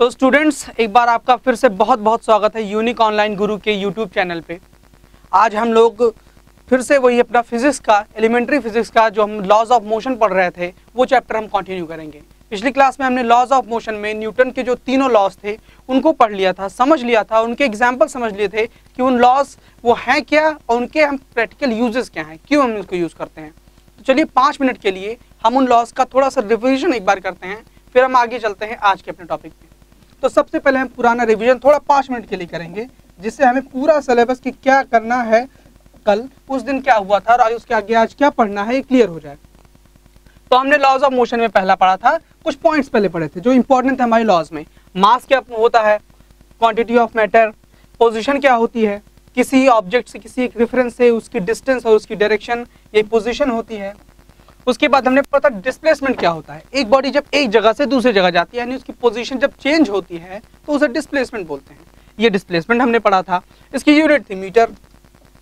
तो स्टूडेंट्स एक बार आपका फिर से बहुत बहुत स्वागत है यूनिक ऑनलाइन गुरु के यूट्यूब चैनल पे। आज हम लोग फिर से वही अपना फिजिक्स का एलिमेंट्री फिजिक्स का जो हम लॉज ऑफ़ मोशन पढ़ रहे थे, वो चैप्टर हम कंटिन्यू करेंगे। पिछली क्लास में हमने लॉज ऑफ़ मोशन में न्यूटन के जो तीनों लॉज थे, उनको पढ़ लिया था, समझ लिया था, उनके एग्ज़ाम्पल समझ लिए थे कि उन लॉज वो हैं क्या और उनके हम प्रैक्टिकल यूजेस क्या हैं, क्यों हम उसको यूज़ करते हैं। तो चलिए पाँच मिनट के लिए हम उन लॉज का थोड़ा सा रिविजन एक बार करते हैं, फिर हम आगे चलते हैं आज के अपने टॉपिक पे। तो सबसे पहले हम पुराना रिवीजन थोड़ा पाँच मिनट के लिए करेंगे, जिससे हमें पूरा सिलेबस की क्या करना है कल, उस दिन क्या हुआ था और आज उसके आगे आज क्या पढ़ना है, ये क्लियर हो जाए। तो हमने लॉज ऑफ़ मोशन में पहला पढ़ा था, कुछ पॉइंट्स पहले पढ़े थे, जो इंपॉर्टेंट थे हमारे लॉज में। मास क्या होता है क्वांटिटी ऑफ़ मैटर पोजीशन क्या होती है, किसी ऑब्जेक्ट से, किसी एक रेफरेंस से, उसकी डिस्टेंस और उसकी डायरेक्शन ये पोजीशन होती है। उसके बाद हमने पता डिस्प्लेसमेंट क्या होता है? एक बॉडी जब एक जगह से दूसरी जगह जाती है, यानी उसकी पोजीशन जब चेंज होती है तो उसे डिस्प्लेसमेंट बोलते हैं। ये डिस्प्लेसमेंट हमने पढ़ा था। इसकी यूनिट थी मीटर।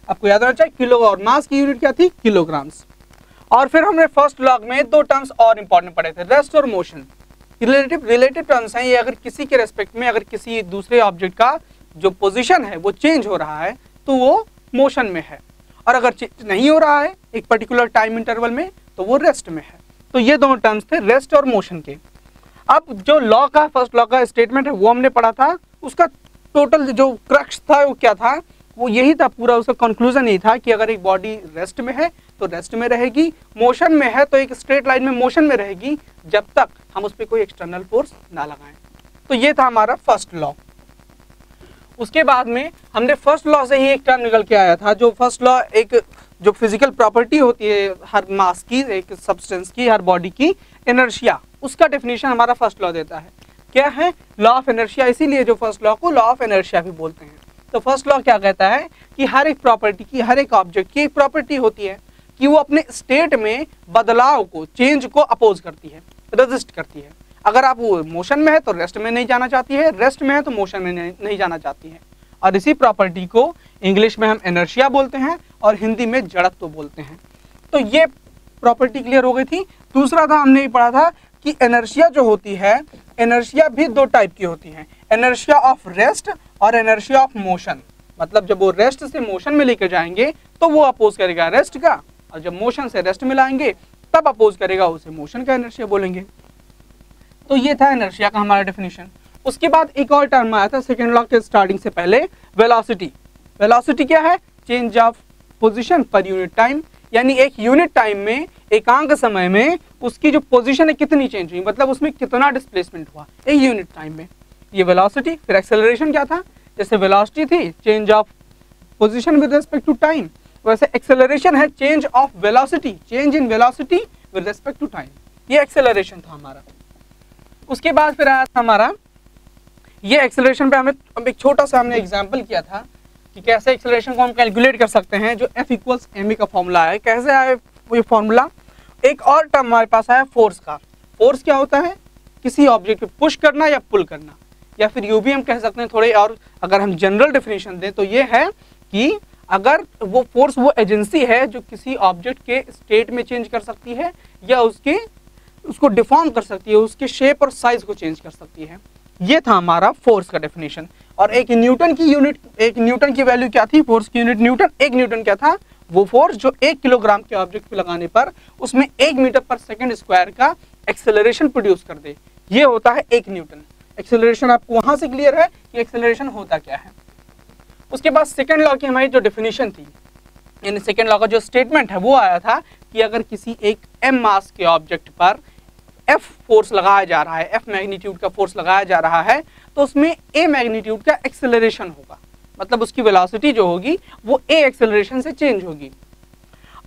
आपको याद रहना चाहिए, किलो और मास की यूनिट क्या थी? किलोग्राम्स और फिर हमने फ़र्स्ट लॉग में दो टर्म्स और इंपॉर्टेंट पढ़े थे रेस्ट और मोशन रिलेटिव रिलेटिव टर्म्स हैं, ये अगर किसी के रेस्पेक्ट में, अगर किसी दूसरे ऑब्जेक्ट का जो पोजीशन है, वो चेंज हो रहा है तो वो मोशन में है। और अगर चेंज नहीं हो रहा है, एक पर्टिकुलर टाइम इंटरवल में तो वो रेस्ट में है। तो ये दोनों टर्म्स थे रेस्ट और मोशन के। अब जो लॉ का फ़र्स्ट लॉ का स्टेटमेंट है, वो हमने पढ़ा था। उसका टोटल जो क्रक्स था, वो क्या था? वो यही था, पूरा उसका कंक्लूजन यही था कि अगर एक बॉडी रेस्ट में है तो रेस्ट में रहेगी। मोशन में है तो एक स्ट्रेट लाइन में मोशन में रहेगी, जब तक हम उस पर कोई एक्सटर्नल फोर्स ना लगाएँ। तो ये था हमारा फ़र्स्ट लॉ उसके बाद में हमने फ़र्स्ट लॉ से ही एक टर्म निकल के आया था, जो फ़र्स्ट लॉ एक जो फ़िज़िकल प्रॉपर्टी होती है हर मास की एक सब्सटेंस की हर बॉडी की एनर्शिया उसका डेफिनेशन हमारा फ़र्स्ट लॉ देता है। क्या है? लॉ ऑफ़ एनर्शिया इसीलिए जो फ़र्स्ट लॉ को लॉ ऑफ़ एनर्शिया भी बोलते हैं। तो फ़र्स्ट लॉ क्या कहता है? कि हर एक प्रॉपर्टी की हर एक ऑब्जेक्ट की एक प्रॉपर्टी होती है कि वो अपने स्टेट में बदलाव को चेंज को अपोज करती है रजिस्ट करती है। अगर आप वो मोशन में है तो रेस्ट में नहीं जाना चाहती है रेस्ट में है तो मोशन में नहीं, जाना चाहती है। और इसी प्रॉपर्टी को इंग्लिश में हम एनर्शिया बोलते हैं और हिंदी में जड़त्व बोलते हैं। तो ये प्रॉपर्टी क्लियर हो गई थी। दूसरा था, हमने ये पढ़ा था कि एनर्शिया जो होती है एनर्शिया भी दो टाइप की होती है। एनर्शिया ऑफ़ रेस्ट और एनर्शिया ऑफ़ मोशन। मतलब जब वो रेस्ट से मोशन में लेकर जाएँगे तो वो अपोज करेगा रेस्ट का। और जब मोशन से रेस्ट में लाएँगे, तब अपोज करेगा उसे मोशन का एनर्शिया बोलेंगे। तो ये था एनर्शिया का हमारा डेफिनेशन। उसके बाद एक और टर्म आया था सेकेंड लॉ के स्टार्टिंग से पहले वेलोसिटी वेलोसिटी क्या है? Change of position per unit time यानी एक यूनिट टाइम में, एकांक समय में, उसकी जो पोजीशन है कितनी चेंज हुई? मतलब उसमें कितना डिस्प्लेसमेंट हुआ? एक यूनिट टाइम में. ये वेलोसिटी फिर एक्सेलरेशन क्या था? जैसे वेलोसिटी थी change of position with respect to time वैसे एक्सेलरेशन है change of velocity change in velocity with respect to time ये एक्सेलरेशन था हमारा. उसके बाद फिर आया था हमारा ये एक्सेलरेशन पे हमें अब एक छोटा सा हमने एग्ज़ाम्पल किया था कि कैसे एक्सेलरेशन को हम कैलकुलेट कर सकते हैं, जो एफ़ इक्वल्स एम का फॉर्मूला है। कैसे आए ये फॉर्मूला एक और टर्म हमारे पास आया फोर्स का। फोर्स क्या होता है? किसी ऑब्जेक्ट पे पुश करना या पुल करना। या फिर यू भी हम कह सकते हैं थोड़े और अगर हम जनरल डेफिनेशन दें तो ये है कि अगर वो फोर्स वो एजेंसी है जो किसी ऑब्जेक्ट के स्टेट में चेंज कर सकती है या उसके उसको डिफॉर्म कर सकती है, उसके शेप और साइज़ को चेंज कर सकती है। ये था हमारा फोर्स का डेफिनेशन। और एक न्यूटन की यूनिट, एक न्यूटन की वैल्यू क्या थी? फोर्स की यूनिट न्यूटन, एक न्यूटन क्या था? वो फोर्स जो एक किलोग्राम के ऑब्जेक्ट पे लगाने पर उसमें एक मीटर पर सेकंड स्क्वायर का एक्सेलरेशन प्रोड्यूस कर दे। ये होता है एक न्यूटन। एक्सेलरेशन आपको वहाँ से क्लियर है कि एक्सेलरेशन होता क्या है। उसके बाद सेकेंड लॉ की हमारी जो डेफिनेशन थी, यानी सेकेंड लॉ का जो स्टेटमेंट है, वो आया था कि अगर किसी एक एम मास के ऑब्जेक्ट पर एफ़ फोर्स लगाया जा रहा है एफ़ मैग्नीट्यूड का फोर्स लगाया जा रहा है तो उसमें ए मैग्नीट्यूड का एक्सेलरेशन होगा। मतलब उसकी वेलोसिटी जो होगी, वो ए एक्सेलरेशन से चेंज होगी।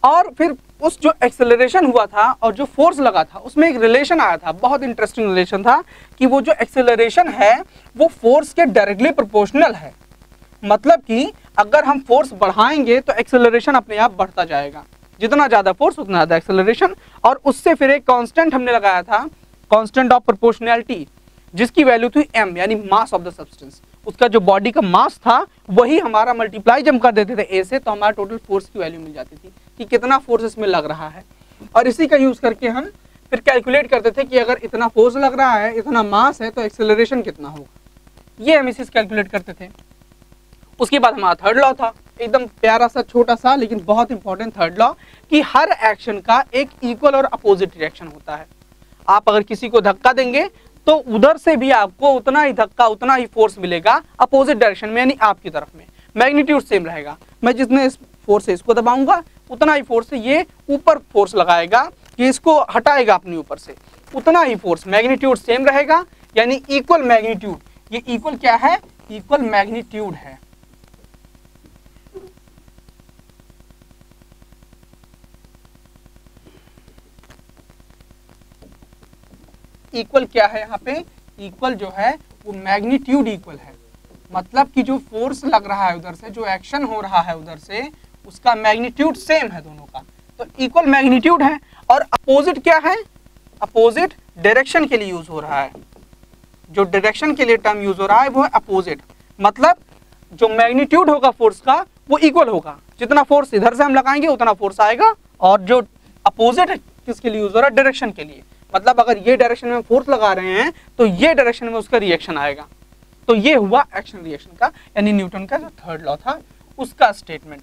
और फिर उस जो एक्सेलरेशन हुआ था और जो फोर्स लगा था, उसमें एक रिलेशन आया था, बहुत इंटरेस्टिंग रिलेशन था कि वो जो एक्सेलरेशन है, वो फोर्स के डायरेक्टली प्रोपोर्शनल है। मतलब कि अगर हम फोर्स बढ़ाएँगे तो एक्सेलरेशन अपने आप बढ़ता जाएगा। जितना ज़्यादा फोर्स उतना ज़्यादा एक्सेलरेशन और उससे फिर एक कांस्टेंट हमने लगाया था कांस्टेंट ऑफ़ प्रोपोर्शनैलिटी जिसकी वैल्यू थी एम यानी मास ऑफ़ द सब्सटेंस उसका जो बॉडी का मास था, वही हमारा मल्टीप्लाई जब कर देते थे ए से तो हमारा टोटल फोर्स की वैल्यू मिल जाती थी कि कितना फोर्स इसमें लग रहा है। और इसी का यूज़ करके हम फिर कैलकुलेट करते थे कि अगर इतना फोर्स लग रहा है, इतना मास है तो एक्सेलरेशन कितना होगा। ये हम इसी कैलकुलेट करते थे। उसके बाद हमारा थर्ड लॉ था। एकदम प्यारा सा, छोटा सा, लेकिन बहुत इंपॉर्टेंट थर्ड लॉ कि हर एक्शन का एक इक्वल और अपोजिट रिएक्शन होता है। आप अगर किसी को धक्का देंगे तो उधर से भी आपको उतना ही धक्का, उतना ही फोर्स मिलेगा अपोजिट डायरेक्शन में, यानी आपकी तरफ़ में। मैग्नीट्यूड सेम रहेगा। मैं जितने फोर्स से इसको दबाऊँगा, उतना ही फोर्स से ये ऊपर फोर्स लगाएगा कि इसको हटाएगा अपने ऊपर से। उतना ही फोर्स मैग्नीट्यूड सेम रहेगा, यानी इक्वल मैग्नीट्यूड ये इक्वल क्या है? इक्वल मैग्नीट्यूड है। इक्वल क्या है यहाँ पे? इक्वल जो है, वो मैग्नीट्यूड इक्वल है। मतलब कि जो फोर्स लग रहा है उधर से, जो एक्शन हो रहा है उधर से, उसका मैग्नीट्यूड सेम है दोनों का। तो इक्वल मैग्नीट्यूड है और अपोजिट क्या है? अपोजिट डायरेक्शन के लिए यूज़ हो रहा है। जो डायरेक्शन के लिए टर्म यूज़ हो रहा है, वो है अपोजिट मतलब जो मैग्नीट्यूड होगा फोर्स का, वो इक्वल होगा। जितना फोर्स इधर से हम लगाएँगे, उतना फोर्स आएगा। और जो अपोजिट किसके लिए यूज़ हो रहा है? डायरेक्शन के लिए। मतलब अगर ये डायरेक्शन में फोर्स लगा रहे हैं तो ये डायरेक्शन में उसका रिएक्शन आएगा। तो ये हुआ एक्शन रिएक्शन का, यानी न्यूटन का जो थर्ड लॉ था, उसका स्टेटमेंट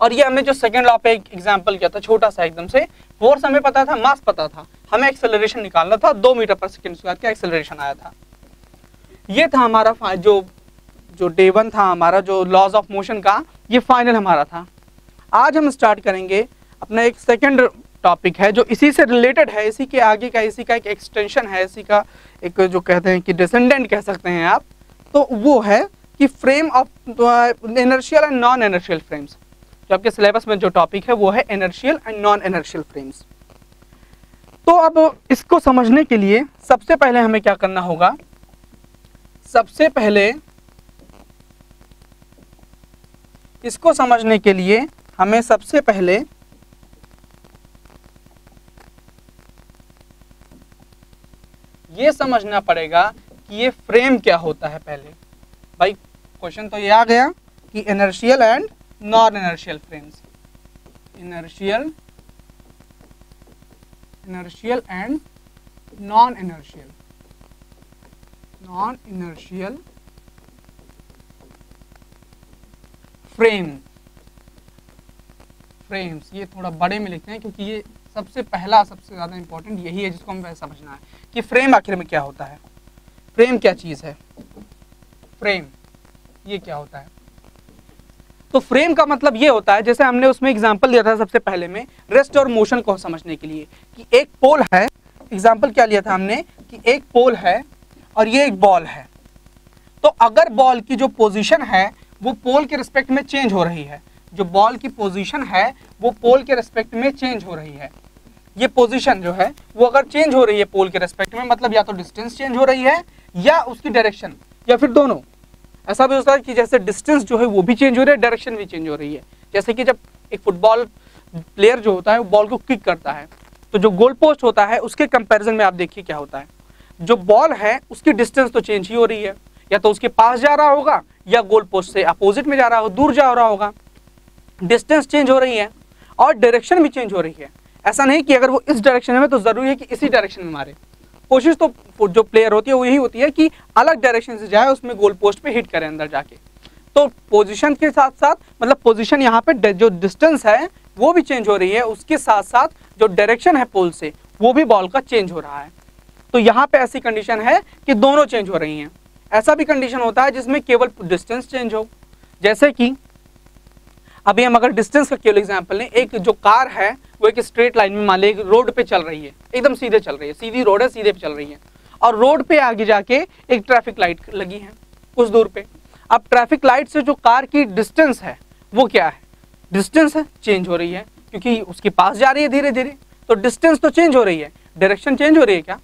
और ये हमने जो सेकंड लॉ पे एक एग्जांपल किया था, छोटा सा एकदम से फोर्स हमें पता था मास पता था। हमें एक्सेलरेशन निकालना था, दो मीटर पर सेकेंड स्क्वायर का एक्सेलरेशन आया था। ये था हमारा जो जो डे वन था, हमारा जो लॉज ऑफ़ मोशन का, ये फाइनल हमारा था। आज हम स्टार्ट करेंगे अपना एक सेकेंड टॉपिक है, जो इसी से रिलेटेड है, इसी के आगे का, इसी का एक एक्सटेंशन है, इसी का एक जो कहते हैं कि डिसेंडेंट कह सकते हैं आप तो वो है कि frame of inertial and non inertial frames जो आपके सिलेबस में जो टॉपिक है, वो है inertial and non inertial frames तो अब इसको समझने के लिए सबसे पहले हमें क्या करना होगा? सबसे पहले इसको समझने के लिए हमें सबसे पहले ये समझना पड़ेगा कि ये फ्रेम क्या होता है पहले। भाई क्वेश्चन तो ये आ गया कि inertial and non inertial frames inertial inertial and non inertial non inertial frame frames ये थोड़ा बड़े में लिखते हैं क्योंकि ये सबसे पहला, सबसे ज़्यादा इंपॉर्टेंट यही है जिसको हमें समझना है कि फ्रेम आखिर में क्या होता है। फ्रेम क्या चीज़ है? फ्रेम ये क्या होता है? तो फ्रेम का मतलब ये होता है, जैसे हमने उसमें एग्जांपल दिया था सबसे पहले में रेस्ट और मोशन को समझने के लिए, कि एक पोल है। एग्जांपल क्या लिया था हमने? कि एक पोल है और ये एक बॉल है। तो अगर बॉल की जो पोजीशन है, वो पोल के रिस्पेक्ट में चेंज हो रही है, जो बॉल की पोजीशन है, वो पोल के रेस्पेक्ट में चेंज हो रही है ये पोजीशन जो है, वो अगर चेंज हो रही है पोल के रेस्पेक्ट में मतलब या तो डिस्टेंस चेंज हो रही है, या उसकी डायरेक्शन या फिर दोनों। ऐसा भी होता है कि जैसे डिस्टेंस जो है, वो भी चेंज हो रही है डायरेक्शन भी चेंज हो रही है। जैसे कि जब एक फुटबॉल प्लेयर जो होता है, वो बॉल को किक करता है तो जो गोल पोस्ट होता है, उसके कंपेरिजन में आप देखिए क्या होता है। जो बॉल है, उसकी डिस्टेंस तो चेंज ही हो रही है। या तो उसके पास जा रहा होगा, या गोल पोस्ट से अपोजिट में जा रहा हो, दूर जा रहा होगा। डिस्टेंस चेंज हो रही है, और डायरेक्शन भी चेंज हो रही है। ऐसा नहीं कि अगर वो इस डायरेक्शन में तो ज़रूरी है कि इसी डायरेक्शन में मारे। कोशिश तो जो प्लेयर होती है, वो यही होती है कि अलग डायरेक्शन से जाए, उसमें गोल पोस्ट पे हिट करे अंदर जाके। तो पोजीशन के साथ साथ मतलब पोजीशन यहाँ पे जो डिस्टेंस है, वो भी चेंज हो रही है। उसके साथ साथ जो डायरेक्शन है पोल से, वो भी बॉल का चेंज हो रहा है। तो यहाँ पे ऐसी कंडीशन है कि दोनों चेंज हो रही हैं। ऐसा भी कंडीशन होता है जिसमें केवल डिस्टेंस चेंज हो। जैसे कि अभी हम अगर डिस्टेंस का केवल एग्ज़ाम्पल लें, एक जो कार है, वो एक स्ट्रेट लाइन में मान लीजिए रोड पे चल रही है, एकदम सीधे चल रही है, सीधी रोड है, सीधे पे चल रही है, और रोड पे आगे जाके एक ट्रैफ़िक लाइट लगी है कुछ दूर पे। अब ट्रैफ़िक लाइट से जो कार की डिस्टेंस है, वो क्या है? डिस्टेंस चेंज हो रही है, क्योंकि उसके पास जा रही है धीरे धीरे तो डिस्टेंस तो चेंज हो रही है। डायरेक्शन चेंज हो रही है क्या?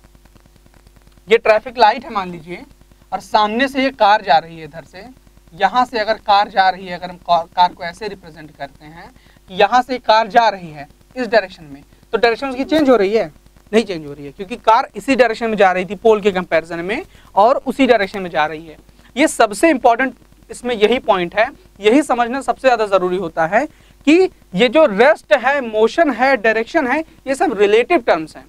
ये ट्रैफ़िक लाइट है, मान लीजिए, और सामने से ये कार जा रही है इधर से यहाँ से अगर कार जा रही है, अगर हम कार को ऐसे रिप्रेजेंट करते हैं यहाँ से कार जा रही है, इस डायरेक्शन में तो डायरेक्शन उसकी चेंज हो रही है? नहीं चेंज हो रही है, क्योंकि कार इसी डायरेक्शन में जा रही थी पोल के कंपैरिजन में और उसी डायरेक्शन में जा रही है। ये सबसे इंपॉर्टेंट इसमें यही पॉइंट है। यही समझना सबसे ज़्यादा ज़रूरी होता है कि ये जो रेस्ट है मोशन है डायरेक्शन है, ये सब रिलेटिव टर्म्स हैं।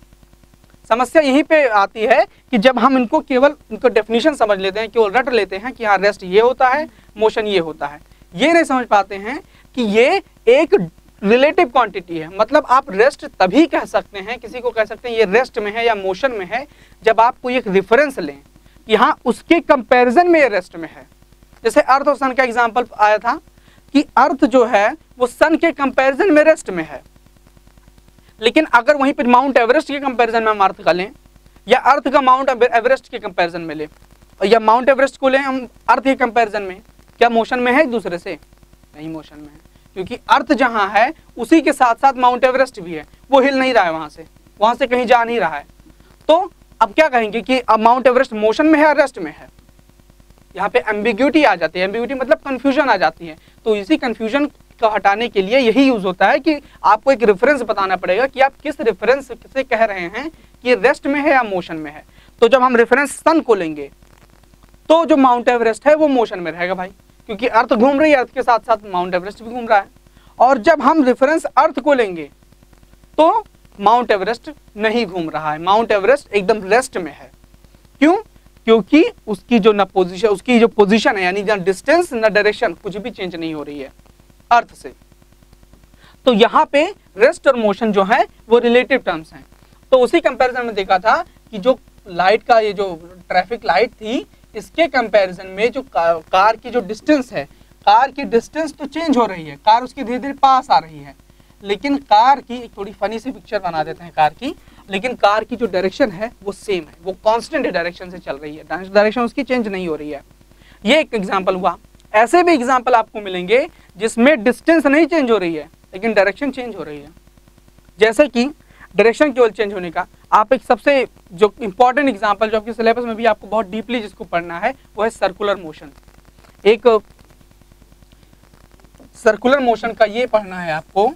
समस्या यहीं पे आती है कि जब हम इनको केवल, इनको डेफिनेशन समझ लेते हैं, केवल रट लेते हैं कि हाँ रेस्ट ये होता है मोशन ये होता है। ये नहीं समझ पाते हैं कि ये एक रिलेटिव क्वांटिटी है। मतलब आप रेस्ट तभी कह सकते हैं, किसी को कह सकते हैं, ये रेस्ट में है या मोशन में है, जब आप कोई एक रेफरेंस लें कि हाँ उसके कंपैरिजन में ये रेस्ट में है। जैसे अर्थ और सन का एग्ज़ाम्पल आया था कि अर्थ जो है, वो सन के कंपैरिजन में रेस्ट में है। लेकिन अगर वहीं पर माउंट एवरेस्ट के कंपैरिजन में हम अर्थ का लें, या अर्थ का माउंट एवरेस्ट के कंपैरिजन में लें, या माउंट एवरेस्ट को लें हम अर्थ के कंपैरिजन में, क्या मोशन में है एक दूसरे से? नहीं मोशन में है, क्योंकि अर्थ जहाँ है, उसी के साथ साथ माउंट एवरेस्ट भी है। वो हिल नहीं रहा है वहाँ से वहाँ से कहीं जा नहीं रहा है। तो अब क्या कहेंगे कि अब माउंट एवरेस्ट मोशन में है रेस्ट में है? यहाँ पे एम्बिग्यूटी आ जाती है। एम्बिग्यूटी मतलब कंफ्यूजन आ जाती है। तो इसी कंफ्यूजन को हटाने के लिए यही यूज़ होता है कि आपको एक रेफरेंस बताना पड़ेगा कि आप किस रेफरेंस से कह रहे हैं कि रेस्ट में है या मोशन में है। तो जब हम रेफरेंस सन को लेंगे तो जो माउंट एवरेस्ट है वो मोशन में रहेगा भाई, क्योंकि अर्थ घूम रही है, अर्थ के साथ साथ माउंट एवरेस्ट भी घूम रहा है। और जब हम रेफरेंस अर्थ को लेंगे तो माउंट एवरेस्ट नहीं घूम रहा है। माउंट एवरेस्ट एकदम रेस्ट में है। क्यों? क्योंकि उसकी जो न पोजीशन उसकी जो पोजीशन है, यानी न डिस्टेंस न डायरेक्शन कुछ भी चेंज नहीं हो रही है। अर्थ से। तो यहाँ पे रेस्ट और मोशन जो है वो रिलेटिव टर्म्स हैं। तो उसी कंपैरिजन में देखा था कि जो लाइट का ये जो ट्रैफ़िक लाइट थी इसके कंपैरिजन में जो कार, कार की जो डिस्टेंस है कार की डिस्टेंस तो चेंज हो रही है। कार उसकी धीरे धीरे पास आ रही है। लेकिन कार की एक थोड़ी फनी सी पिक्चर बना देते हैं कार की। लेकिन कार की जो डायरेक्शन है वो सेम है। वो कांस्टेंट डायरेक्शन से चल रही है। डायरेक्शन उसकी चेंज नहीं हो रही है। ये एक एग्ज़ाम्पल हुआ। ऐसे भी एग्ज़ाम्पल आपको मिलेंगे जिसमें डिस्टेंस नहीं चेंज हो रही है, लेकिन डायरेक्शन चेंज हो रही है। जैसे कि डायरेक्शन केवल चेंज होने का, आप एक सबसे जो इंपॉर्टेंट एग्जांपल जो आपके सिलेबस में भी आपको बहुत डीपली जिसको पढ़ना है, वो है सर्कुलर मोशन एक सर्कुलर मोशन का ये पढ़ना है आपको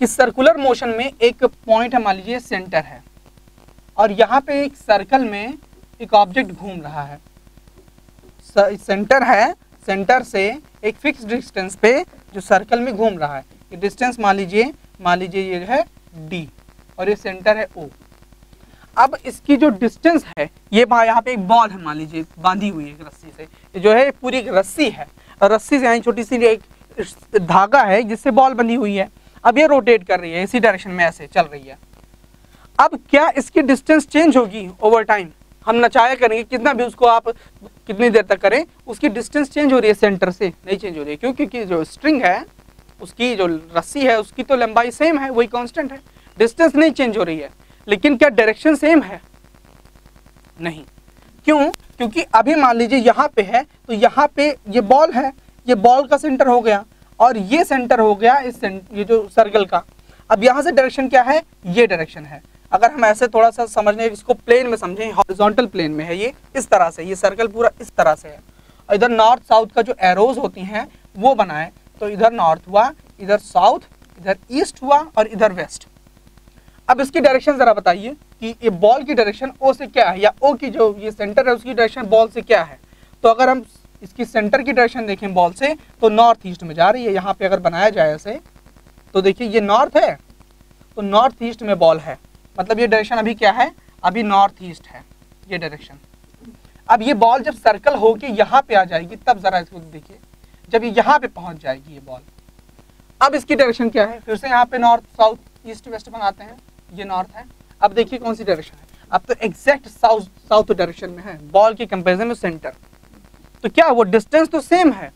कि सर्कुलर मोशन में एक पॉइंट मान लीजिए सेंटर है। और यहाँ पे एक सर्कल में एक ऑब्जेक्ट घूम रहा है। सेंटर है सेंटर से एक फिक्स डिस्टेंस पे जो सर्कल में घूम रहा है। ये डिस्टेंस मान लीजिए मान लीजिए ये है डी और ये सेंटर है ओ अब इसकी जो डिस्टेंस है, ये यहाँ पे एक बॉल है मान लीजिए, बांधी हुई है रस्सी से। ये जो है पूरी एक रस्सी है। और रस्सी से यहाँ छोटी सी एक धागा है जिससे बॉल बंधी हुई है। अब ये रोटेट कर रही है, इसी डायरेक्शन में ऐसे चल रही है। अब क्या इसकी डिस्टेंस चेंज होगी ओवर टाइम हम नचाया करेंगे, कितना भी उसको आप कितनी देर तक करें, उसकी डिस्टेंस चेंज हो रही है सेंटर से, नहीं चेंज हो रही है। क्यों? क्योंकि जो स्ट्रिंग है, उसकी जो रस्सी है, उसकी तो लंबाई सेम है, वही कांस्टेंट है। डिस्टेंस नहीं चेंज हो रही है। लेकिन क्या डायरेक्शन सेम है? नहीं। क्यों? क्योंकि अभी मान लीजिए यहाँ पे है तो यहाँ पे ये बॉल है, ये बॉल का सेंटर हो गया, और ये सेंटर हो गया इस ये जो सर्कल का। अब यहाँ से डायरेक्शन क्या है? ये डायरेक्शन है। अगर हम ऐसे थोड़ा सा समझने, इसको प्लेन में समझें हॉरिजॉन्टल प्लेन में है ये, इस तरह से, ये सर्कल पूरा इस तरह से है। इधर नॉर्थ साउथ का जो एरोज होती हैं, वो बनाए तो इधर नॉर्थ हुआ, इधर साउथ इधर ईस्ट हुआ और इधर वेस्ट अब इसकी डायरेक्शन जरा बताइए कि ये बॉल की डायरेक्शन ओ से क्या है, या ओ की जो ये सेंटर है, उसकी डायरेक्शन बॉल से क्या है? तो अगर हम इसकी सेंटर की डायरेक्शन देखें बॉल से तो नॉर्थ ईस्ट में जा रही है, यहाँ पे अगर बनाया जाए ऐसे तो देखिए ये नॉर्थ है तो नॉर्थ ईस्ट में बॉल है। मतलब ये डायरेक्शन अभी क्या है? अभी नॉर्थ ईस्ट है, ये डायरेक्शन अब ये बॉल जब सर्कल होके यहाँ पे आ जाएगी, तब जरा इसको देखिए। जब ये यहाँ पे पहुँच जाएगी ये बॉल अब इसकी डायरेक्शन क्या है? फिर से यहाँ पे नॉर्थ साउथ ईस्ट वेस्ट बनाते हैं। ये नॉर्थ है। अब देखिए कौन सी डायरेक्शन है। अब तो एग्जैक्ट साउथ साउथ डायरेक्शन में है। बॉल के कंपेरिजन में सेंटर तो क्या वो डिस्टेंस तो सेम है?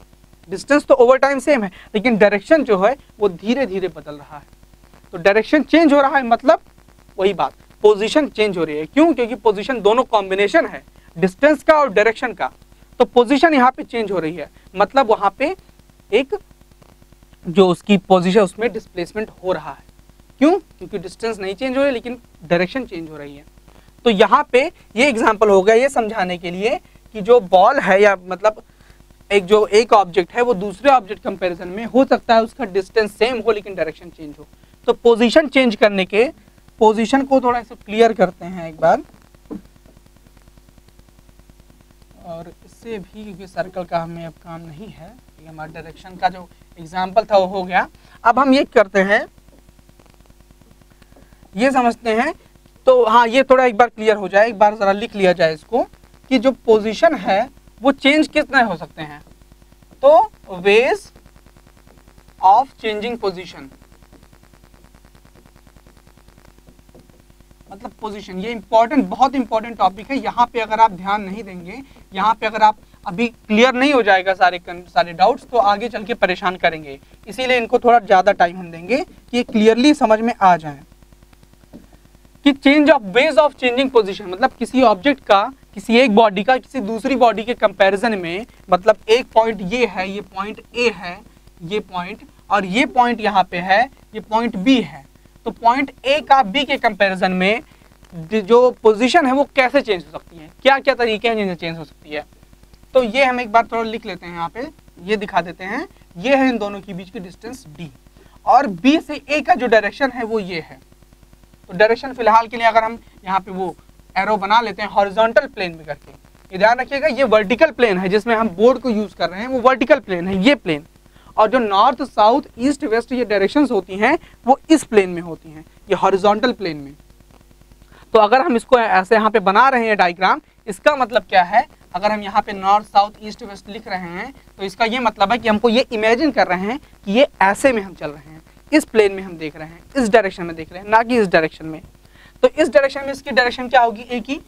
डिस्टेंस तो ओवर टाइम सेम है। लेकिन डायरेक्शन जो है, वो धीरे धीरे बदल रहा है। तो डायरेक्शन चेंज हो रहा है मतलब वही बात। पोजीशन चेंज हो रही है। क्यों? क्योंकि पोजीशन दोनों कॉम्बिनेशन है। डिस्टेंस का और डायरेक्शन का। तो पोजीशन यहाँ पे चेंज हो रही है। मतलब वहाँ पे एक जो उसकी पोजीशन उसमें डिस्प्लेसमेंट हो रहा है। क्यों? क्योंकि डिस्टेंस नहीं चेंज हो रही, लेकिन डायरेक्शन चेंज हो रही है। तो यहाँ पे ये एग्ज़ाम्पल हो गया ये समझाने के लिए कि जो बॉल है या मतलब एक जो एक ऑब्जेक्ट है, वो दूसरे ऑब्जेक्ट कंपैरिजन में हो सकता है उसका डिस्टेंस सेम हो, लेकिन डायरेक्शन चेंज हो। तो पोजीशन चेंज करने के पोजीशन को थोड़ा सा क्लियर करते हैं एक बार। और इससे भी क्योंकि सर्कल का हमें अब काम नहीं है क्योंकि हमारा डायरेक्शन का जो एग्ज़ाम्पल था वो हो गया। अब हम ये करते हैं। ये समझते हैं। तो हाँ ये थोड़ा एक बार क्लियर हो जाए, एक बार ज़रा लिख लिया जाए इसको कि जो पोजीशन है, वो चेंज कितने हो सकते हैं। तो वेज ऑफ़ चेंजिंग पोजीशन मतलब पोजीशन ये इंपॉर्टेंट बहुत इंपॉर्टेंट टॉपिक है। यहाँ पे अगर आप ध्यान नहीं देंगे, यहाँ पे अगर आप अभी क्लियर नहीं हो जाएगा सारे सारे डाउट्स तो आगे चल के परेशान करेंगे। इसीलिए इनको थोड़ा ज़्यादा टाइम हम देंगे कि ये क्लियरली समझ में आ जाए। कि change of ways of changing position मतलब किसी ऑब्जेक्ट का, किसी एक बॉडी का, किसी दूसरी बॉडी के कंपैरिजन में मतलब एक पॉइंट ये है, ये पॉइंट ए है, ये पॉइंट और ये पॉइंट यहाँ पे है, ये पॉइंट बी है। तो पॉइंट ए का बी के कंपैरिजन में जो पोजीशन है वो कैसे चेंज हो सकती है? क्या क्या तरीके हैं जिनसे चेंज हो सकती है? तो ये हम एक बार थोड़ा लिख लेते हैं यहाँ पे। ये दिखा देते हैं। ये है इन दोनों के बीच की डिस्टेंस डी और बी से ए का जो डायरेक्शन है वो ये है। तो डायरेक्शन फ़िलहाल के लिए अगर हम यहाँ पे वो एरो बना लेते हैं हॉरिजॉन्टल प्लेन में करके। ध्यान रखिएगा, ये वर्टिकल प्लेन है जिसमें हम बोर्ड को यूज़ कर रहे हैं, वो वर्टिकल प्लेन है, ये प्लेन और जो नॉर्थ साउथ ईस्ट वेस्ट ये डायरेक्शन होती हैं वो इस प्लेन में होती हैं ये हॉरिजॉन्टल प्लेन में। तो अगर हम इसको ऐसे यहाँ पे बना रहे हैं डायग्राम इसका मतलब क्या है? अगर हम यहाँ पे नॉर्थ साउथ ईस्ट वेस्ट लिख रहे हैं तो इसका ये मतलब है कि हमको ये इमेजिन कर रहे हैं कि ये ऐसे में हम चल रहे हैं इस प्लेन में हम देख रहे हैं इस डायरेक्शन में देख रहे हैं ना कि इस डायरेक्शन में। तो इस डायरेक्शन में इसकी डायरेक्शन क्या होगी? एक ही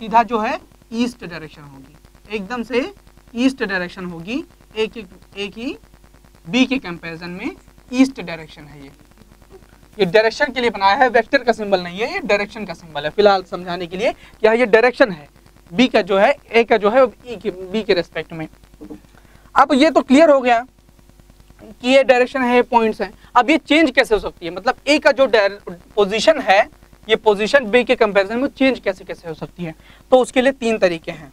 सीधा जो है ईस्ट डायरेक्शन होगी। एकदम से ईस्ट डायरेक्शन होगी। एक, एक ही बी के कंपेरिजन में ईस्ट डायरेक्शन है ये। ये डायरेक्शन के लिए बनाया है वेक्टर का सिंबल नहीं है, ये डायरेक्शन का सिंबल है। फ़िलहाल समझाने के लिए क्या ये डायरेक्शन है? बी का जो है ए का जो है ई e के बी के रेस्पेक्ट में। अब ये तो क्लियर हो गया कि ये डायरेक्शन है पॉइंट्स हैं। अब ये चेंज कैसे हो सकती है? मतलब ए का जो पोजीशन है, ये पोजीशन बी के कंपैरिजन में चेंज कैसे कैसे हो सकती है? तो उसके लिए तीन तरीके हैं।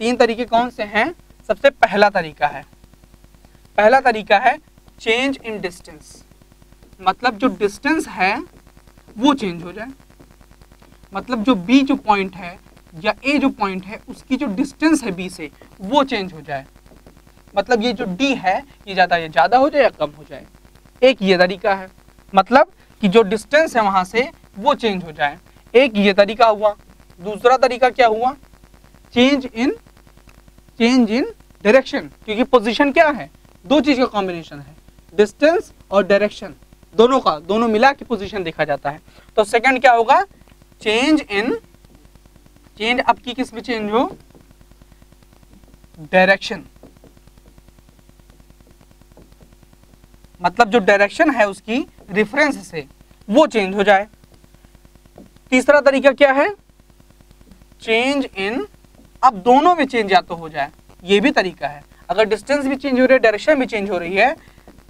तीन तरीके कौन से हैं? सबसे पहला तरीका है। पहला तरीका है चेंज इन डिस्टेंस मतलब जो डिस्टेंस है, वो चेंज हो जाए। मतलब जो बी जो पॉइंट है या ए जो पॉइंट है, उसकी जो डिस्टेंस है बी से, वो चेंज हो जाए। मतलब ये जो डी है, ये ज़्यादा या ज़्यादा हो जाए या कम हो जाए। एक ये तरीका है। मतलब कि जो डिस्टेंस है वहाँ से, वो चेंज हो जाए। एक ये तरीका हुआ। दूसरा तरीका क्या हुआ? Change in change in direction क्योंकि पोजीशन क्या है? दो चीज़ का कॉम्बिनेशन है। डिस्टेंस और डायरेक्शन दोनों का, दोनों मिला के पोजीशन देखा जाता है। तो सेकंड क्या होगा? चेंज इन चेंज अब की किसमें चेंज हो? डायरेक्शन मतलब जो डायरेक्शन है उसकी रिफरेंस से, वो चेंज हो जाए। तीसरा तरीका क्या है? चेंज इन अब दोनों में चेंज या तो हो जाए। ये भी तरीका है। अगर डिस्टेंस भी चेंज हो रही है डायरेक्शन भी चेंज हो रही है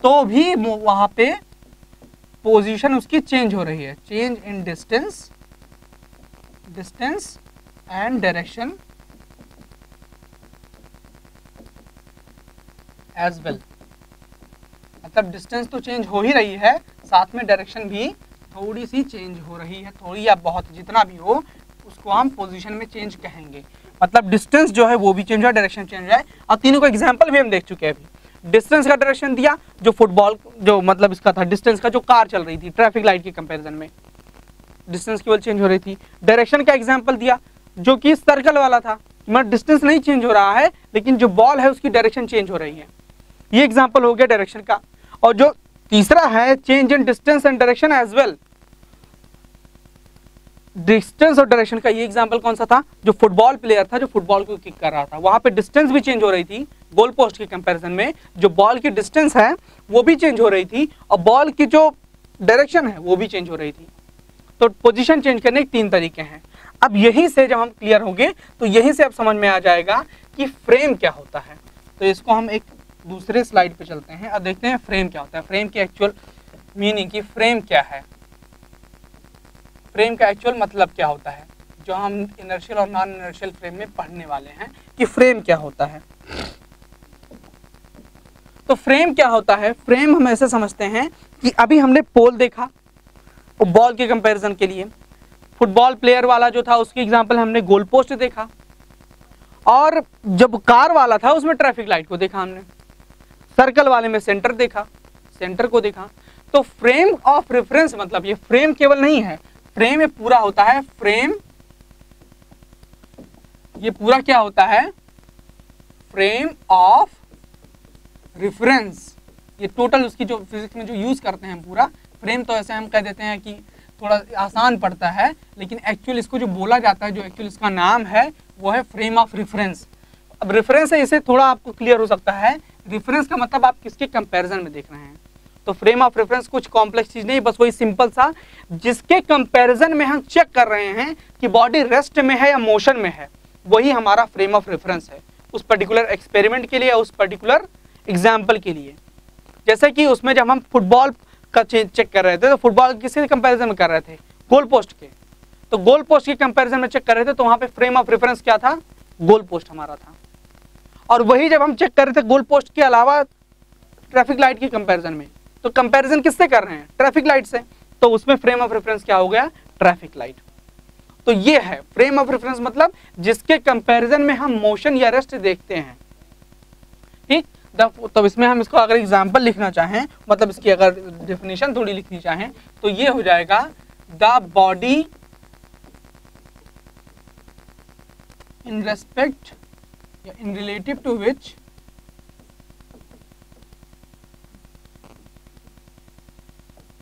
तो भी वहाँ पे पोजीशन उसकी चेंज हो रही है। Change in distance distance and direction as well मतलब डिस्टेंस तो चेंज हो ही रही है, साथ में डायरेक्शन भी थोड़ी सी चेंज हो रही है, थोड़ी या बहुत, जितना भी हो, उसको हम पोजीशन में चेंज कहेंगे। मतलब डिस्टेंस जो है वो भी चेंज हो डायरेक्शन चेंज हो। जाए और तीनों का एग्ज़ाम्पल भी हम देख चुके हैं अभी। डिस्टेंस का डायरेक्शन दिया, जो फुटबॉल जो मतलब इसका था डिस्टेंस का जो कार चल रही थी ट्रैफ़िक लाइट के कंपैरिजन में। डिस्टेंस केवल चेंज हो रही थी। डायरेक्शन का एग्ज़ाम्पल दिया, जो कि सर्कल वाला था। मतलब डिस्टेंस नहीं चेंज हो रहा है, लेकिन जो बॉल है, उसकी डायरेक्शन चेंज हो रही है। ये एग्ज़ाम्पल हो गया डायरेक्शन का। और जो तीसरा है change in distance and direction as well distance और डायरेक्शन का ये एग्ज़ाम्पल कौन सा था? जो फुटबॉल प्लेयर था, जो फुटबॉल को किक कर रहा था। वहाँ पे डिस्टेंस भी चेंज हो रही थी, गोल पोस्ट के कंपैरिजन में। जो बॉल की डिस्टेंस है, वो भी चेंज हो रही थी और बॉल की जो डायरेक्शन है, वो भी चेंज हो रही थी। तो पोजीशन चेंज करने के तीन तरीके हैं। अब यहीं से जब हम क्लियर होंगे तो यहीं से अब समझ में आ जाएगा कि फ्रेम क्या होता है। तो इसको हम एक दूसरे स्लाइड पे चलते हैं अब देखते हैं फ्रेम क्या होता है। फ्रेम की एक्चुअल मीनिंग की फ्रेम क्या है। फ्रेम का एक्चुअल मतलब क्या होता है? जो हम इनर्शियल और नॉन इनर्शियल फ्रेम में पढ़ने वाले हैं, कि फ्रेम क्या होता है? तो फ्रेम क्या होता है? फ्रेम हम ऐसे समझते हैं कि अभी हमने पोल देखा बॉल के कंपैरिजन के लिए। फुटबॉल प्लेयर वाला जो था, उसकी एग्जांपल हमने गोल पोस्ट देखा। और जब कार वाला था, उसमें ट्रैफ़िक लाइट को देखा हमने। सर्कल वाले में सेंटर देखा सेंटर को देखा। तो फ्रेम ऑफ़ रेफरेंस मतलब ये फ्रेम केवल नहीं है फ्रेम में पूरा होता है फ्रेम ये पूरा क्या होता है? फ्रेम ऑफ़ रिफरेंस ये टोटल उसकी जो फिजिक्स में जो यूज़ करते हैं पूरा फ्रेम तो ऐसे हम कह देते हैं कि थोड़ा आसान पड़ता है, लेकिन एक्चुअल इसको जो बोला जाता है, जो एक्चुअल इसका नाम है, वो है फ्रेम ऑफ़ रेफरेंस अब रेफरेंस है इसे थोड़ा आपको क्लियर हो सकता है। रेफरेंस का मतलब आप किसके कंपैरिजन में देख रहे हैं? तो फ्रेम ऑफ़ रेफरेंस कुछ कॉम्प्लेक्स चीज़ नहीं, बस वही सिंपल सा, जिसके कंपैरिजन में हम चेक कर रहे हैं कि बॉडी रेस्ट में है या मोशन में है, वही हमारा फ्रेम ऑफ़ रेफरेंस है, उस पर्टिकुलर एक्सपेरिमेंट के लिए उस पर्टिकुलर एग्ज़ाम्पल के लिए। जैसे कि उसमें जब हम फुटबॉल का चेक कर रहे थे तो फुटबॉल किसी कंपैरिजन में कर रहे थे? गोल पोस्ट के। तो गोल पोस्ट के कंपैरिजन में चेक कर रहे थे तो वहाँ पे फ्रेम ऑफ़ रेफरेंस क्या था? गोल पोस्ट हमारा था। और वही जब हम चेक कर रहे थे गोल पोस्ट के अलावा ट्रैफ़िक लाइट के कंपैरिजन में। तो कंपैरिजन किससे कर रहे हैं? ट्रैफ़िक लाइट से। तो उसमें फ्रेम ऑफ़ रेफरेंस क्या हो गया? ट्रैफ़िक लाइट तो ये है फ्रेम ऑफ़ रेफरेंस मतलब जिसके कंपैरिजन में हम मोशन या रेस्ट देखते हैं। ठीक? तब इसमें हम इसको अगर एग्ज़ाम्पल लिखना चाहें मतलब इसकी अगर डेफिनेशन थोड़ी लिखनी चाहें तो ये हो जाएगा, the body in respect in relative to which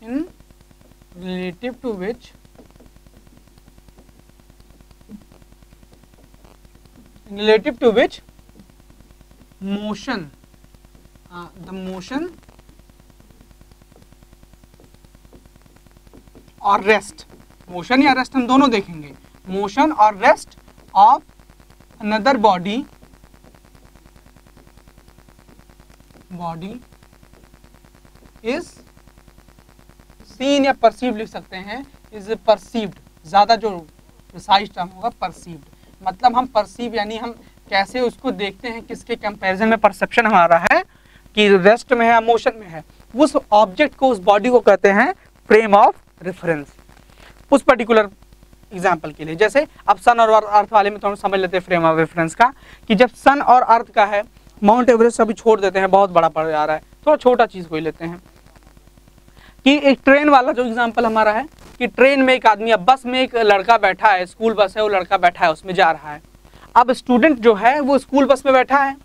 in relative to which relative to which? Motion. Uh, the motion और रेस्ट मोशन या रेस्ट हम दोनों देखेंगे. मोशन और rest of another body body is seen या परसीव लिख सकते हैं इज़ परसीव्ड ज़्यादा जो प्रिसाइज टर्म होगा परसीव्ड मतलब हम परसीव यानी हम कैसे उसको देखते हैं, किसके कंपैरिजन में परसेप्शन हमारा है, कि रेस्ट में है मोशन में है। उस ऑब्जेक्ट को, उस बॉडी को कहते हैं फ्रेम ऑफ़ रेफरेंस उस पर्टिकुलर एग्ज़ाम्पल के लिए, जैसे अब सन और अर्थ वाले में तो हम समझ लेते हैं फ्रेम ऑफ़ रेफरेंस का, कि जब सन और अर्थ का है माउंट एवरेस्ट अभी छोड़ देते हैं, बहुत बड़ा पड़ जा रहा है, थोड़ा छोटा चीज़ को ही लेते हैं। कि एक ट्रेन वाला, जो एग्ज़ाम्पल हमारा है, कि ट्रेन में एक आदमी, अब बस में एक लड़का बैठा है स्कूल बस है, वो लड़का बैठा है, उसमें जा रहा है। अब स्टूडेंट जो है, वो स्कूल बस में बैठा है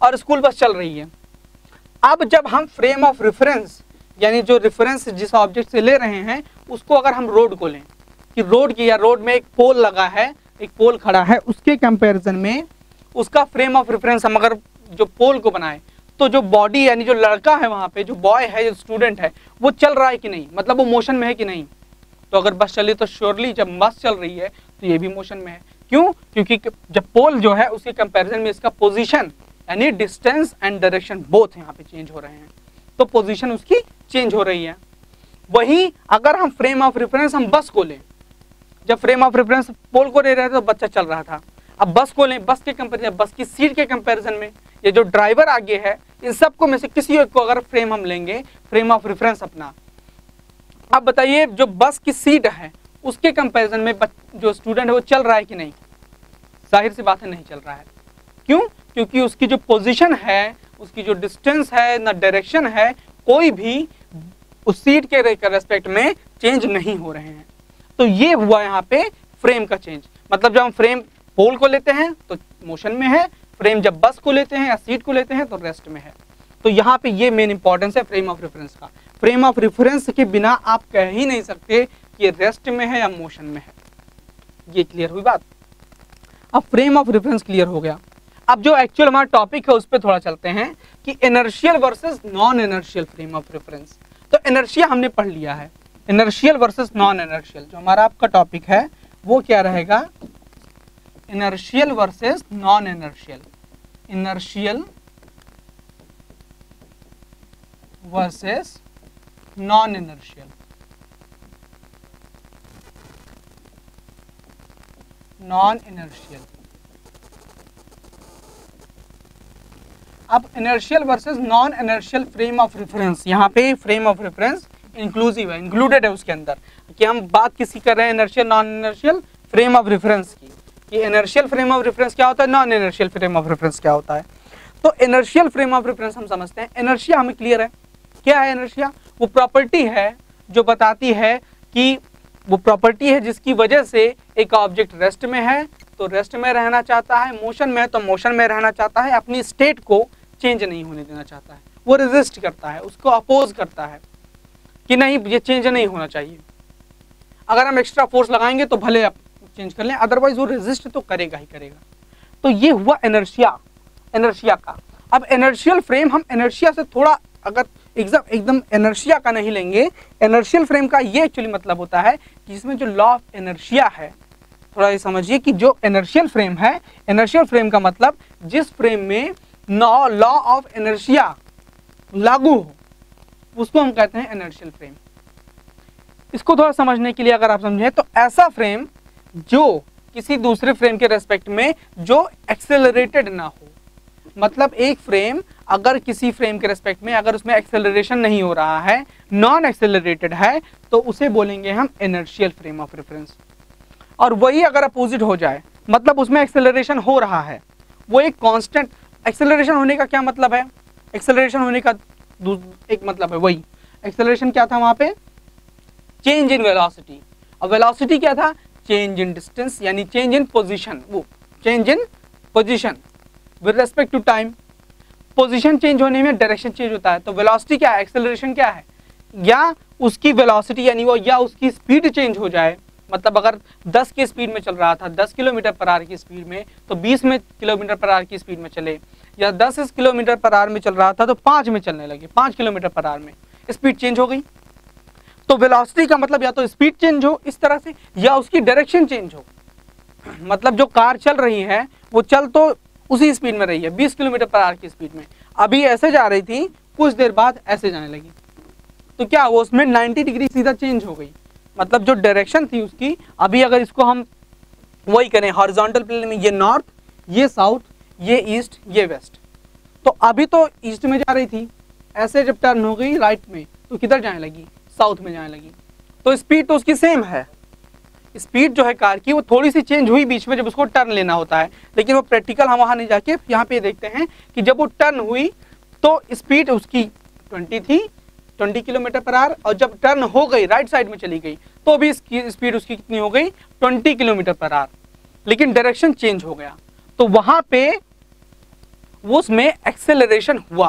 और स्कूल बस चल रही है। अब जब हम फ्रेम ऑफ़ रेफरेंस यानी जो रेफरेंस जिस ऑब्जेक्ट से ले रहे हैं, उसको अगर हम रोड को लें, कि रोड की या रोड में एक पोल लगा है, एक पोल खड़ा है, उसके कंपैरिजन में उसका फ्रेम ऑफ़ रेफरेंस हम अगर जो पोल को बनाए तो जो बॉडी यानी जो लड़का है वहाँ पे, जो बॉय है, जो स्टूडेंट है, वो चल रहा है कि नहीं? मतलब वो मोशन में है कि नहीं? तो अगर बस चल चली तो श्योरली जब बस चल रही है तो ये भी मोशन में है। क्यों? क्योंकि जब पोल जो है, उसके कंपैरिजन में इसका पोजीशन यानी डिस्टेंस एंड डायरेक्शन बोथ यहाँ पे चेंज हो रहे हैं। तो पोजीशन उसकी चेंज हो रही है। वही अगर हम फ्रेम ऑफ़ रेफरेंस हम बस को लें, जब फ्रेम ऑफ़ रेफरेंस पोल को ले रहे थे तो बच्चा चल रहा था। अब बस को लें, बस के कंपेरिजन बस की सीट के कंपेरिजन में, ये जो ड्राइवर आगे है, इन सबको में से किसी एक को अगर फ्रेम हम लेंगे फ्रेम ऑफ़ रेफरेंस अपना। अब बताइए, जो बस की सीट है, उसके कंपैरिजन में जो स्टूडेंट है, वो चल रहा है कि नहीं? ज़ाहिर सी बात है, नहीं चल रहा है। क्यों? क्योंकि उसकी जो पोजीशन है, उसकी जो डिस्टेंस है, ना डायरेक्शन है, कोई भी उस सीट के रेस्पेक्ट में चेंज नहीं हो रहे हैं। तो ये हुआ यहाँ पे फ्रेम का चेंज मतलब जब हम फ्रेम पोल को लेते हैं तो मोशन में है फ्रेम जब बस को लेते हैं या सीट को लेते हैं तो रेस्ट में है। तो यहाँ पे ये मेन इंपॉर्टेंस है फ्रेम ऑफ़ रेफरेंस का। फ्रेम ऑफ़ रेफरेंस के बिना आप कह ही नहीं सकते कि ये रेस्ट में है या मोशन में है। ये क्लियर हुई बात? अब फ्रेम ऑफ़ रेफरेंस क्लियर हो गया। अब जो एक्चुअल हमारा टॉपिक है, उस पर थोड़ा चलते हैं कि inertial versus non inertial frame of reference तो एनर्शिया हमने पढ़ लिया है। एनर्शियल वर्सेस नॉन एनर्शियल जो हमारा आपका टॉपिक है, वो क्या रहेगा? Inertial inertial versus non inertial non inertial अब inertial versus non inertial frame of reference यहाँ पे फ्रेम ऑफ़ रेफरेंस इंक्लूसिव है इंक्लूडेड है उसके अंदर। कि हम बात किसी कर रहे हैं? Inertial non inertial frame of reference की। कि इनर्शियल फ्रेम ऑफ़ रेफरेंस क्या होता है? Non inertial frame of reference क्या होता है? तो इनर्शियल फ्रेम ऑफ़ रेफरेंस हम समझते हैं। एनर्शिया हमें क्लियर है। क्या है एनर्शिया वो प्रॉपर्टी है जो बताती है कि वो प्रॉपर्टी है जिसकी वजह से एक ऑब्जेक्ट रेस्ट में है तो रेस्ट में रहना चाहता है। मोशन में है तो मोशन में रहना चाहता है। अपनी स्टेट को चेंज नहीं होने देना चाहता है। वो रेजिस्ट करता है, उसको अपोज करता है कि नहीं, ये चेंज नहीं होना चाहिए। अगर हम एक्स्ट्रा फोर्स लगाएँगे तो भले चेंज कर लें अदरवाइज़ वो रेजिस्ट तो करेगा ही करेगा। तो ये हुआ एनर्शिया एनर्शिया का। अब एनर्शियल फ्रेम हम एनर्शिया से थोड़ा अगर एकदम एकदम एनर्शिया का नहीं लेंगे एनर्शियल फ्रेम का ये एक्चुअली मतलब होता है कि इसमें जो लॉ ऑफ़ एनर्शिया है, थोड़ा ये समझिए कि जो एनर्शियल फ्रेम है एनर्शियल फ्रेम का मतलब जिस फ्रेम में लॉ ऑफ़ एनर्शिया लागू हो, उसको हम कहते हैं एनर्शियल फ्रेम इसको थोड़ा समझने के लिए अगर आप समझें तो ऐसा फ्रेम जो किसी दूसरे फ्रेम के रेस्पेक्ट में जो एक्सेलरेटेड ना हो। मतलब एक फ्रेम अगर किसी फ्रेम के रेस्पेक्ट में अगर उसमें एक्सेलरेशन नहीं हो रहा है नॉन एक्सेलरेटेड है तो उसे बोलेंगे हम एनर्शियल फ्रेम ऑफ़ रेफरेंस और वही अगर अपोजिट हो जाए मतलब उसमें एक्सेलरेशन हो रहा है, वो एक कांस्टेंट एक्सेलरेशन होने का क्या मतलब है? एक्सेलरेशन होने का एक मतलब है वही। एक्सेलरेशन क्या था वहाँ पे? चेंज इन वेलोसिटी और वेलोसिटी क्या था? चेंज इन डिस्टेंस यानी चेंज इन पोजीशन वो change in position with respect to time position change होने में डायरेक्शन चेंज होता है तो वेलोसिटी क्या है एक्सेलरेशन क्या है? या उसकी वेलोसिटी यानी वो, या उसकी स्पीड चेंज हो जाए मतलब अगर 10 की स्पीड में चल रहा था 10 किलोमीटर पर आर की स्पीड में तो 20 में किलोमीटर पर आर की स्पीड में चले, या 10 किलोमीटर पर आर में चल रहा था तो 5 में चलने लगे 5 किलोमीटर पर आर में। स्पीड चेंज हो गई। तो वेलोसिटी का मतलब या तो स्पीड चेंज हो इस तरह से, या उसकी डायरेक्शन चेंज हो। मतलब जो कार चल रही है, वो चल तो उसी स्पीड में रही है 20 किलोमीटर पर आर की स्पीड में। अभी ऐसे जा रही थी, कुछ देर बाद ऐसे जाने लगी। तो क्या वो उसमें 90 डिग्री सीधा चेंज हो गई? मतलब जो डायरेक्शन थी उसकी, अभी अगर इसको हम वही करें हॉरिजॉन्टल प्लेन में, ये नॉर्थ ये साउथ ये ईस्ट ये वेस्ट तो अभी तो ईस्ट में जा रही थी, ऐसे जब टर्न हो गई राइट में तो किधर जाने लगी? साउथ में जाने लगी। तो स्पीड तो उसकी सेम है। स्पीड जो है कार की, वो थोड़ी सी चेंज हुई बीच में जब उसको टर्न लेना होता है। लेकिन वो प्रैक्टिकल हम वहाँ नहीं जाके यहाँ पे देखते हैं कि जब वो टर्न हुई तो स्पीड उसकी 20 थी 20 किलोमीटर पर आर और जब टर्न हो गई राइट साइड में चली गई तो भी इसकी स्पीड उसकी कितनी हो गई? 20 किलोमीटर पर आर लेकिन डायरेक्शन चेंज हो गया। तो वहाँ पे उसमें एक्सेलरेशन हुआ।